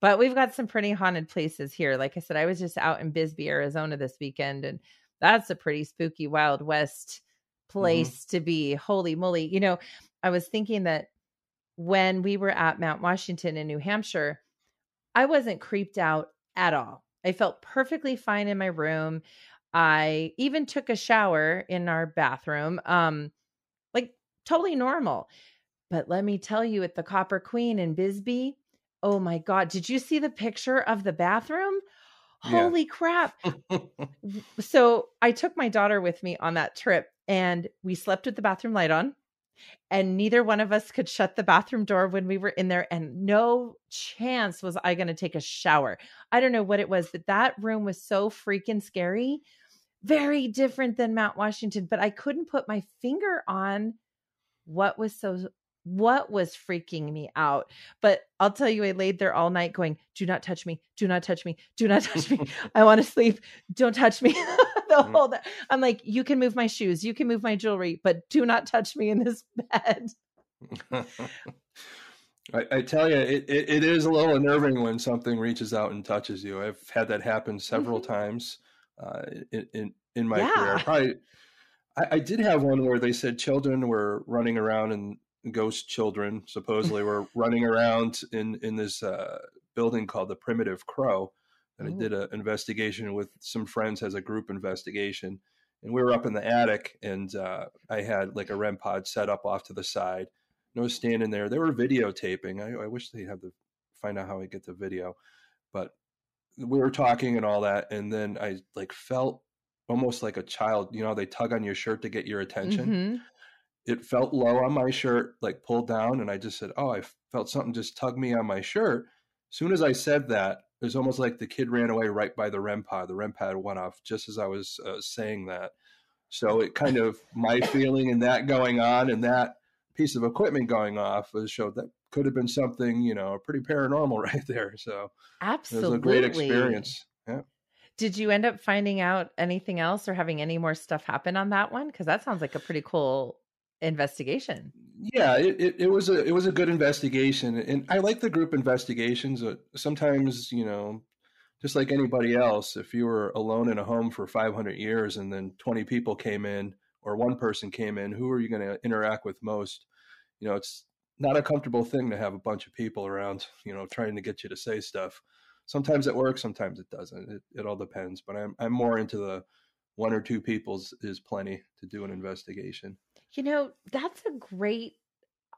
but we've got some pretty haunted places here. Like I said, I was just out in Bisbee, Arizona this weekend and that's a pretty spooky Wild West mm-hmm. place mm-hmm. to be. Holy moly. You know, I was thinking that when we were at Mount Washington in New Hampshire, I wasn't creeped out at all. I felt perfectly fine in my room. I even took a shower in our bathroom. Um like totally normal. But let me tell you at the Copper Queen in Bisbee, oh my god, did you see the picture of the bathroom? Holy yeah. crap. so I took my daughter with me on that trip and we slept with the bathroom light on. And neither one of us could shut the bathroom door when we were in there. And no chance was I going to take a shower. I don't know what it was, but that room was so freaking scary. Very different than Mount Washington, but I couldn't put my finger on what was so what was freaking me out. But I'll tell you, I laid there all night going, Do not touch me. Do not touch me. Do not touch me. I want to sleep. Don't touch me. the mm. whole day. I'm like, You can move my shoes. You can move my jewelry, but do not touch me in this bed. I, I, tell you, it, it, it is a little unnerving when something reaches out and touches you. I've had that happen several mm-hmm. times uh, in, in, in my yeah. career. Probably, I, I, did have one where they said children were running around and ghost children supposedly were running around in in this uh, building called the Primitive Crow. And I did an investigation with some friends as a group investigation. And we were up in the attic, and uh, I had like a REM pod set up off to the side. No standing there. They were videotaping. I, I wish they had to find out how I get the video, but we were talking and all that, and then I like felt almost like a child. You know, they tug on your shirt to get your attention. Mm-hmm it felt low on my shirt, like pulled down, and I just said, "Oh, I felt something just tug me on my shirt." As soon as I said that, it was almost like the kid ran away right by the REM pod. The REM pod went off just as I was uh, saying that. So it kind of my feeling and that going on, and that piece of equipment going off was showed that could have been something, you know, pretty paranormal right there. So absolutely, it was a great experience. Yeah. Did you end up finding out anything else or having any more stuff happen on that one? Because that sounds like a pretty cool investigation. yeah, it, it, it, was a it was a good investigation, and I like the group investigations. Uh, sometimes, you know, just like anybody else, if you were alone in a home for 500 years and then 20 people came in or one person came in, who are you going to interact with most? You know, it's not a comfortable thing to have a bunch of people around, you know, trying to get you to say stuff. Sometimes it works, sometimes it doesn't. It, it all depends. But I'm I'm more into the one or two people's is plenty to do an investigation. You know, that's a great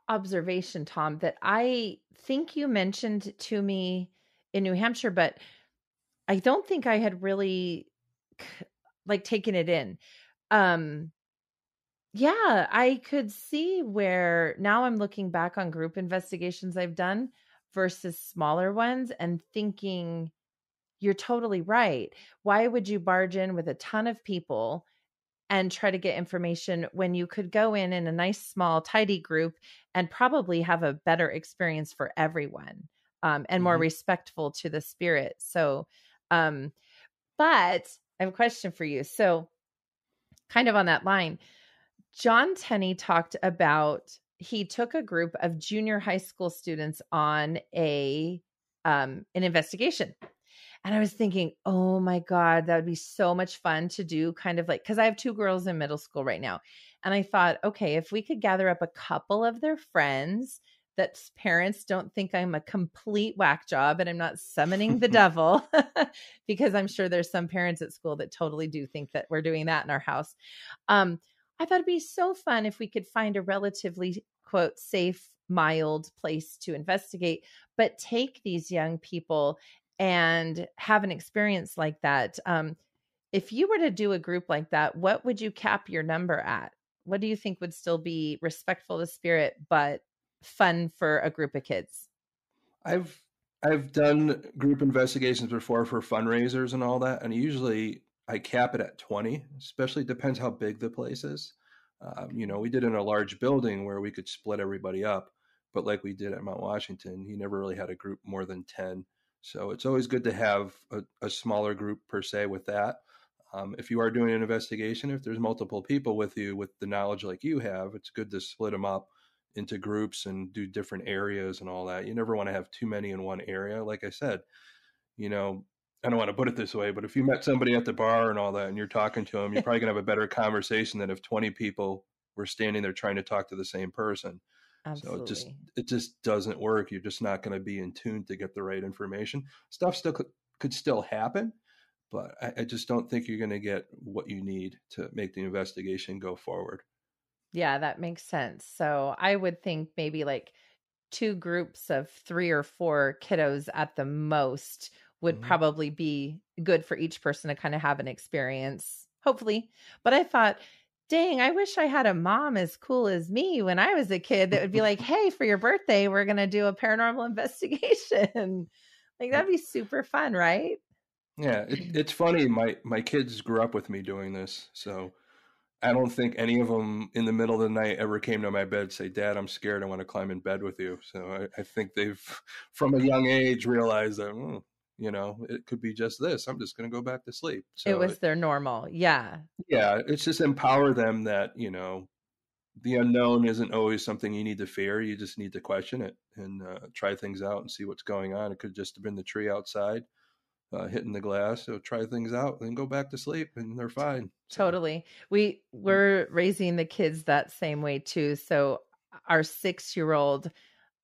observation, Tom, that I think you mentioned to me in New Hampshire, but I don't think I had really like taken it in. Um yeah, I could see where now I'm looking back on group investigations I've done versus smaller ones and thinking you're totally right. Why would you barge in with a ton of people and try to get information when you could go in in a nice small tidy group and probably have a better experience for everyone um, and more mm-hmm. respectful to the spirit. So um but i have a question for you. So kind of on that line john tenney talked about he took a group of junior high school students on a um an investigation and I was thinking, oh my God, that would be so much fun to do kind of like, because I have two girls in middle school right now. And I thought, okay, if we could gather up a couple of their friends that parents don't think I'm a complete whack job and I'm not summoning the devil, because I'm sure there's some parents at school that totally do think that we're doing that in our house. Um, I thought it'd be so fun if we could find a relatively, quote, safe, mild place to investigate, but take these young people and have an experience like that. Um, if you were to do a group like that, what would you cap your number at? What do you think would still be respectful to spirit, but fun for a group of kids? I've I've done group investigations before for fundraisers and all that, and usually I cap it at twenty. Especially depends how big the place is. Um, you know, we did in a large building where we could split everybody up, but like we did at Mount Washington, you never really had a group more than ten. So it's always good to have a, a smaller group per se with that. Um, if you are doing an investigation, if there's multiple people with you with the knowledge like you have, it's good to split them up into groups and do different areas and all that. You never want to have too many in one area. Like I said, you know, I don't want to put it this way, but if you met somebody at the bar and all that and you're talking to them, you're probably going to have a better conversation than if 20 people were standing there trying to talk to the same person. Absolutely. So it just it just doesn't work. You're just not going to be in tune to get the right information. Stuff still could, could still happen, but I, I just don't think you're going to get what you need to make the investigation go forward. Yeah, that makes sense. So I would think maybe like two groups of three or four kiddos at the most would mm-hmm. probably be good for each person to kind of have an experience, hopefully. But I thought dang, I wish I had a mom as cool as me when I was a kid that would be like, hey, for your birthday, we're going to do a paranormal investigation. like, that'd be super fun, right? Yeah, it, it's funny. My my kids grew up with me doing this, so I don't think any of them in the middle of the night ever came to my bed say, "Dad, I'm scared. I want to climb in bed with you." So I, I think they've, from a young age, realized that mm, you know it could be just this i'm just going to go back to sleep. So it was their normal yeah. Yeah it's just empower them that you know the unknown isn't always something you need to fear you just need to question it and uh, try things out and see what's going on. It could just have been the tree outside uh, hitting the glass so try things out and go back to sleep and they're fine totally. We mm. we're raising the kids that same way too so our six year old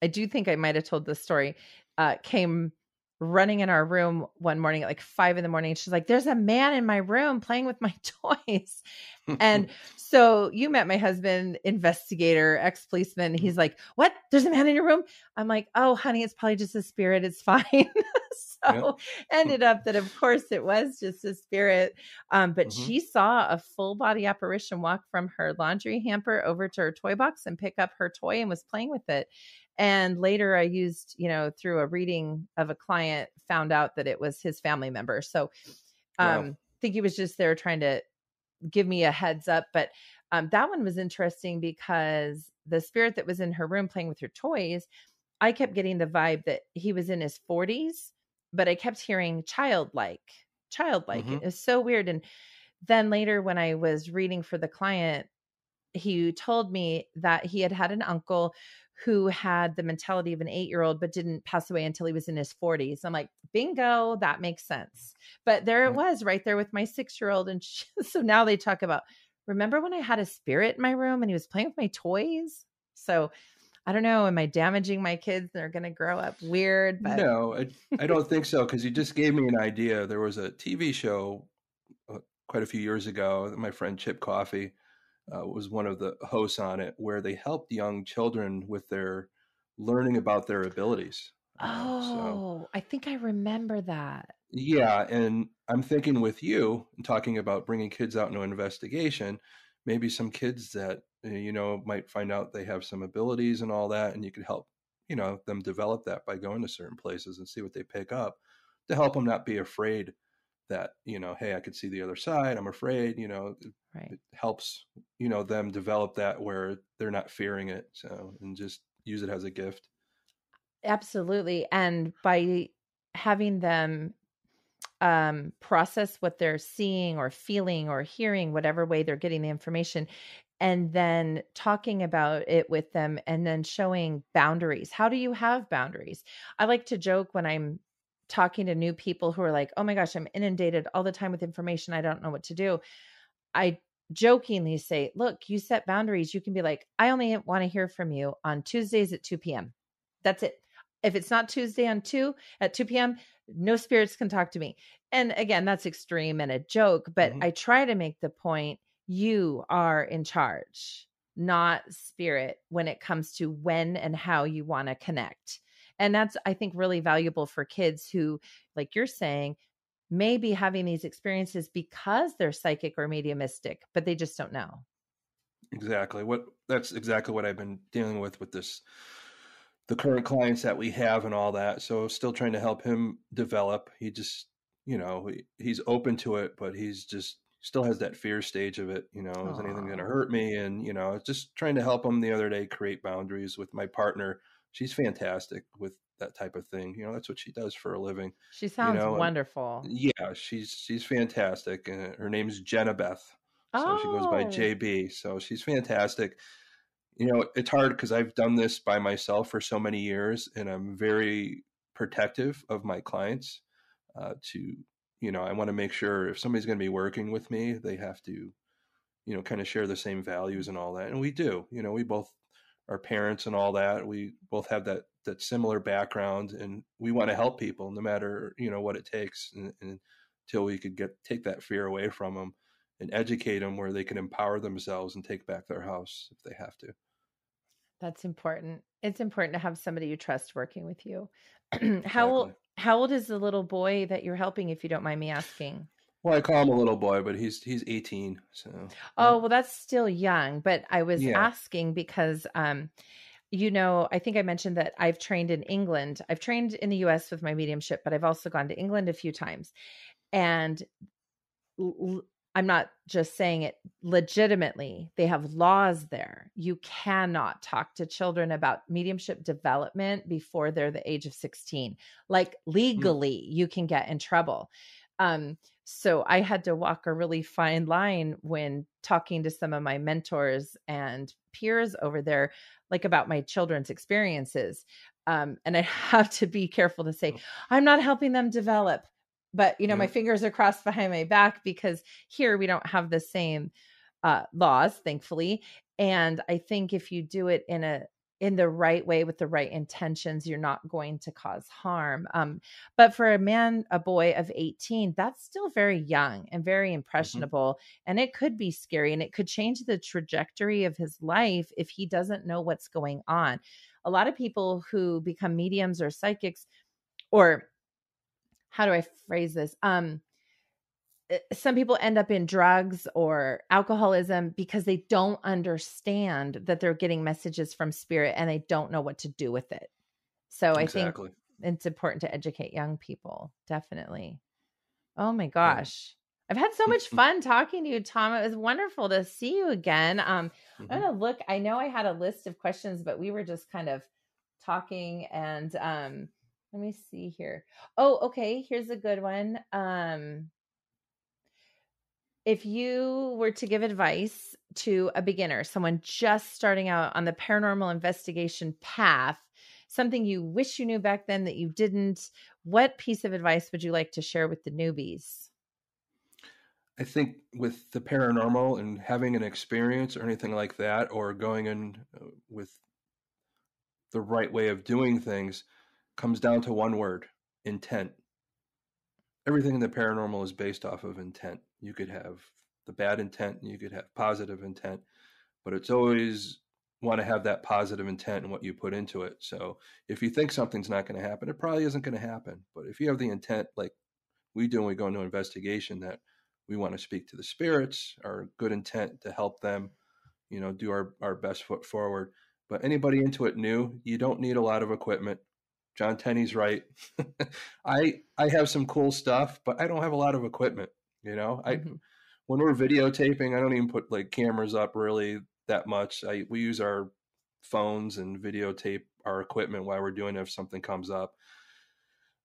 i do think i might have told this story uh, came running in our room one morning at like five in the morning. She's like, There's a man in my room playing with my toys. and so you met my husband, investigator, ex policeman. He's like, What? There's a man in your room? I'm like, Oh, honey, it's probably just a spirit. It's fine. so yeah. ended up that, of course, it was just a spirit. Um, but mm-hmm. she saw a full body apparition walk from her laundry hamper over to her toy box and pick up her toy and was playing with it. And later I used, you know, through a reading of a client, found out that it was his family member. So um wow. I think he was just there trying to give me a heads up. But um, that one was interesting because the spirit that was in her room playing with her toys, I kept getting the vibe that he was in his 40s, but I kept hearing childlike, childlike. Mm-hmm. It was so weird. And then later, when I was reading for the client, he told me that he had had an uncle who had the mentality of an eight year old but didn't pass away until he was in his 40s. I'm like, bingo, that makes sense. But there it was right there with my six year old. And she, so now they talk about, remember when I had a spirit in my room and he was playing with my toys? So I don't know. Am I damaging my kids? They're going to grow up weird. But... No, I, I don't think so. Because you just gave me an idea. There was a TV show uh, quite a few years ago. My friend Chip Coffey uh, was one of the hosts on it, where they helped young children with their learning about their abilities. Oh, so, I think I remember that. Yeah, and I'm thinking with you and talking about bringing kids out into an investigation, maybe some kids that uh, you know might find out they have some abilities and all that and you could help you know them develop that by going to certain places and see what they pick up to help them not be afraid that you know hey i could see the other side i'm afraid you know right. it helps you know them develop that where they're not fearing it so and just use it as a gift absolutely and by having them um, process what they're seeing or feeling or hearing, whatever way they're getting the information, and then talking about it with them and then showing boundaries. How do you have boundaries? I like to joke when I'm talking to new people who are like, oh my gosh, I'm inundated all the time with information. I don't know what to do. I jokingly say, look, you set boundaries. You can be like, I only want to hear from you on Tuesdays at 2 p.m. That's it. If it's not Tuesday on 2 at 2 p.m., no spirits can talk to me. And again, that's extreme and a joke, but mm-hmm. I try to make the point you are in charge, not spirit, when it comes to when and how you want to connect. And that's, I think, really valuable for kids who, like you're saying, may be having these experiences because they're psychic or mediumistic, but they just don't know. Exactly. What that's exactly what I've been dealing with with this the current clients that we have and all that. So still trying to help him develop. He just, you know, he, he's open to it, but he's just still has that fear stage of it. You know, Aww. is anything going to hurt me? And you know, just trying to help him the other day create boundaries with my partner. She's fantastic with that type of thing. You know, that's what she does for a living. She sounds you know? wonderful. And yeah, she's she's fantastic. And her name's Jenna Beth. So oh. she goes by oh. JB. So she's fantastic. You know, it's hard because I've done this by myself for so many years, and I'm very protective of my clients uh, to you know, I want to make sure if somebody's going to be working with me, they have to, you know, kind of share the same values and all that. And we do, you know, we both are parents and all that. We both have that, that similar background and we want to help people no matter, you know, what it takes and, and until we could get, take that fear away from them and educate them where they can empower themselves and take back their house if they have to. That's important. It's important to have somebody you trust working with you. How exactly. how old is the little boy that you're helping if you don't mind me asking? Well, I call him a little boy, but he's he's 18. So Oh, well that's still young, but I was yeah. asking because um you know, I think I mentioned that I've trained in England. I've trained in the US with my mediumship, but I've also gone to England a few times. And I'm not just saying it legitimately. They have laws there. You cannot talk to children about mediumship development before they're the age of 16. Like hmm. legally, mm. you can get in trouble. Um, so I had to walk a really fine line when talking to some of my mentors and peers over there, like about my children's experiences. Um, and I have to be careful to say, oh. I'm not helping them develop but you know yeah. my fingers are crossed behind my back because here we don't have the same uh, laws thankfully and i think if you do it in a in the right way with the right intentions you're not going to cause harm um, but for a man a boy of 18 that's still very young and very mm-hmm. impressionable mm-hmm. and it could be scary and it could change the trajectory of his life if he doesn't know what's going on a lot of people who become mediums or psychics or how do I phrase this? Um, some people end up in drugs or alcoholism because they don't understand that they're getting messages from spirit and they don't know what to do with it. So exactly. I think it's important to educate young people. Definitely. Oh my gosh. I've had so much fun talking to you, Tom. It was wonderful to see you again. Um, mm-hmm. I'm gonna look. I know I had a list of questions, but we were just kind of talking and um let me see here. Oh, okay. Here's a good one. Um, if you were to give advice to a beginner, someone just starting out on the paranormal investigation path, something you wish you knew back then that you didn't, what piece of advice would you like to share with the newbies? I think with the paranormal and having an experience or anything like that, or going in uh, with the right way of doing things, comes down to one word intent. Everything in the paranormal is based off of intent. You could have the bad intent, you could have positive intent, but it's always want to have that positive intent and what you put into it. So if you think something's not going to happen, it probably isn't going to happen. But if you have the intent, like we do when we go into investigation, that we want to speak to the spirits, our good intent to help them, you know, do our, our best foot forward. But anybody into it new, you don't need a lot of equipment. John Tenney's right. I I have some cool stuff, but I don't have a lot of equipment. You know, I mm-hmm. when we're videotaping, I don't even put like cameras up really that much. I we use our phones and videotape our equipment while we're doing it if something comes up.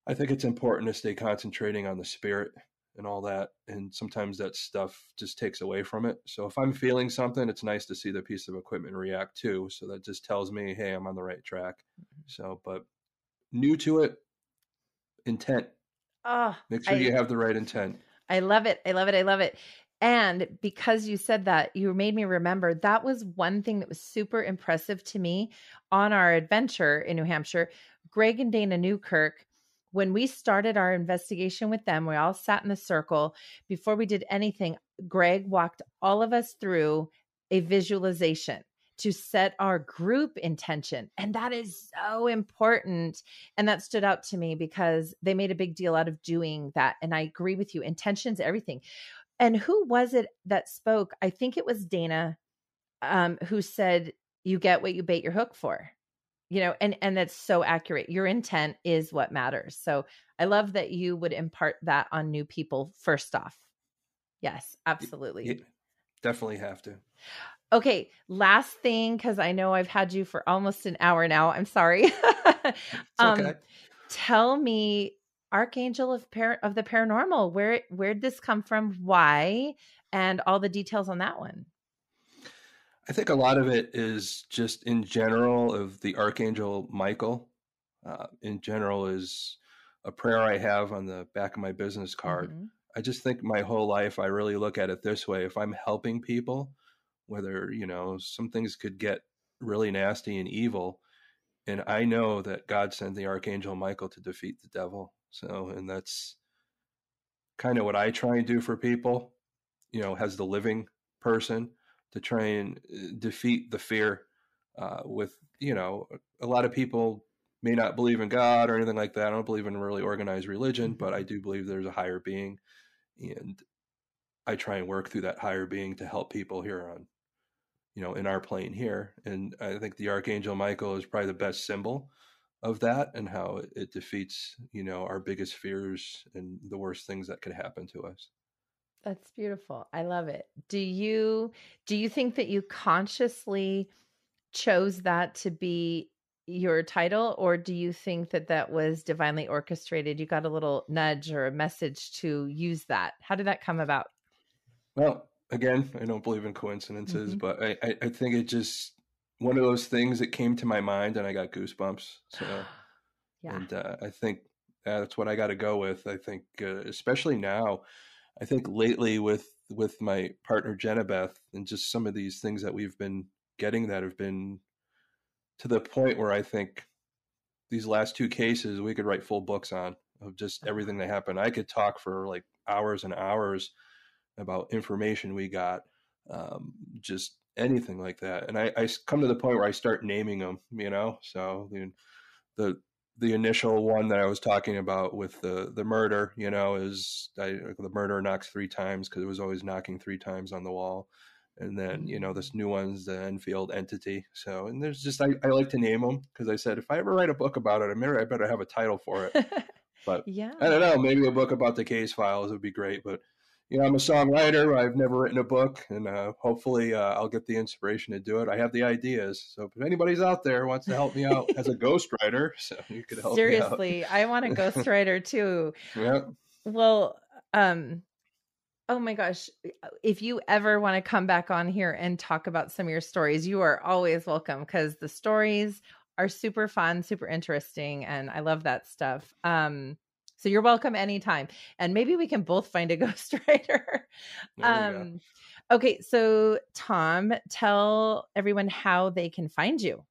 I think it's important to stay concentrating on the spirit and all that. And sometimes that stuff just takes away from it. So if I'm feeling something, it's nice to see the piece of equipment react too. So that just tells me, hey, I'm on the right track. Mm-hmm. So, but new to it, intent. Oh, make sure I, you have the right intent. I love it. I love it. I love it. And because you said that, you made me remember that was one thing that was super impressive to me on our adventure in New Hampshire. Greg and Dana Newkirk when we started our investigation with them, we all sat in the circle. Before we did anything, Greg walked all of us through a visualization to set our group intention. And that is so important. And that stood out to me because they made a big deal out of doing that. And I agree with you. Intention's everything. And who was it that spoke? I think it was Dana um, who said, You get what you bait your hook for you know and and that's so accurate your intent is what matters so i love that you would impart that on new people first off yes absolutely you definitely have to okay last thing because i know i've had you for almost an hour now i'm sorry um okay. tell me archangel of par- of the paranormal where where'd this come from why and all the details on that one I think a lot of it is just in general of the Archangel Michael. Uh, in general, is a prayer I have on the back of my business card. Mm-hmm. I just think my whole life, I really look at it this way: if I'm helping people, whether you know some things could get really nasty and evil, and I know that God sent the Archangel Michael to defeat the devil. So, and that's kind of what I try and do for people. You know, as the living person to try and uh, defeat the fear uh, with you know a lot of people may not believe in god or anything like that i don't believe in really organized religion but i mm-hmm. do believe there's a higher being and i try and work through that higher being to help people here on you know in our plane here and i think the archangel michael is probably the best symbol of that and how it defeats you know our biggest fears and the worst things that could happen to us that's beautiful. I love it. Do you do you think that you consciously chose that to be your title or do you think that that was divinely orchestrated? You got a little nudge or a message to use that. How did that come about? Well, again, I don't believe in coincidences, mm-hmm. but I, I, I think it just one of those things that came to my mind and I got goosebumps. So, yeah. and uh, I think that's what I got to go with. I think, uh, especially now, I think lately with with my partner Jenabeth and just some of these things that we've been getting that have been to the point where I think these last two cases we could write full books on of just everything that happened. I could talk for like hours and hours about information we got, um, just anything like that. And I, I come to the point where I start naming them, you know. So the the the initial one that I was talking about with the the murder, you know, is I, the murder knocks three times because it was always knocking three times on the wall, and then you know this new one's the Enfield entity. So and there's just I, I like to name them because I said if I ever write a book about it, I better I better have a title for it. But yeah, I don't know, maybe a book about the case files would be great, but you know, I'm a songwriter. I've never written a book, and uh, hopefully, uh, I'll get the inspiration to do it. I have the ideas, so if anybody's out there wants to help me out as a ghostwriter, so you could help. Seriously, I want a ghostwriter too. Yeah. Well, um, Oh my gosh. If you ever want to come back on here and talk about some of your stories, you are always welcome because the stories are super fun, super interesting, and I love that stuff. Um, so you're welcome anytime. And maybe we can both find a ghostwriter. Um, okay, so Tom, tell everyone how they can find you.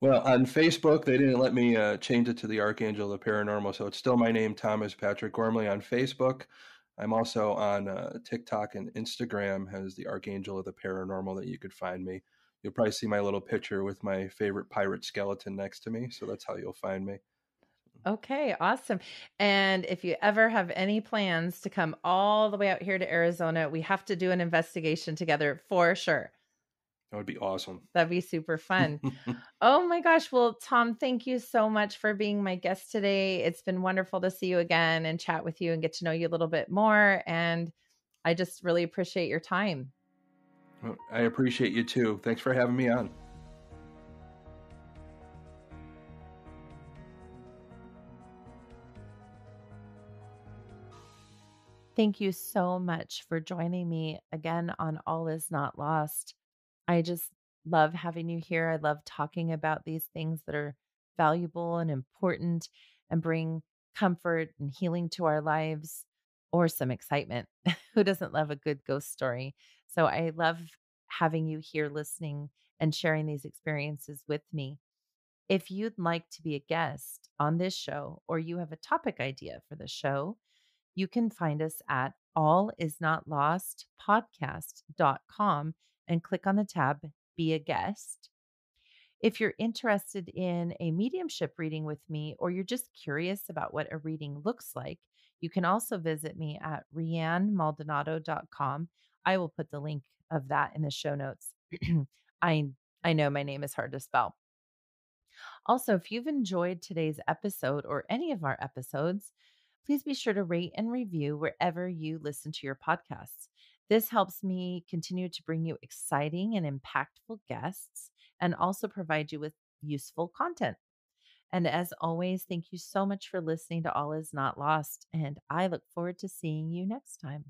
Well, on Facebook, they didn't let me uh, change it to the Archangel of the Paranormal, so it's still my name, Thomas Patrick Gormley, on Facebook. I'm also on uh, TikTok and Instagram as the Archangel of the Paranormal that you could find me. You'll probably see my little picture with my favorite pirate skeleton next to me, so that's how you'll find me. Okay, awesome. And if you ever have any plans to come all the way out here to Arizona, we have to do an investigation together for sure. That would be awesome. That'd be super fun. oh my gosh. Well, Tom, thank you so much for being my guest today. It's been wonderful to see you again and chat with you and get to know you a little bit more. And I just really appreciate your time. I appreciate you too. Thanks for having me on. Thank you so much for joining me again on All Is Not Lost. I just love having you here. I love talking about these things that are valuable and important and bring comfort and healing to our lives or some excitement. Who doesn't love a good ghost story? So I love having you here listening and sharing these experiences with me. If you'd like to be a guest on this show or you have a topic idea for the show, you can find us at allisnotlostpodcast.com and click on the tab Be a Guest. If you're interested in a mediumship reading with me, or you're just curious about what a reading looks like, you can also visit me at riannemaldonado.com. I will put the link of that in the show notes. I I know my name is hard to spell. Also, if you've enjoyed today's episode or any of our episodes, please be sure to rate and review wherever you listen to your podcasts. This helps me continue to bring you exciting and impactful guests and also provide you with useful content. And as always, thank you so much for listening to All Is Not Lost. And I look forward to seeing you next time.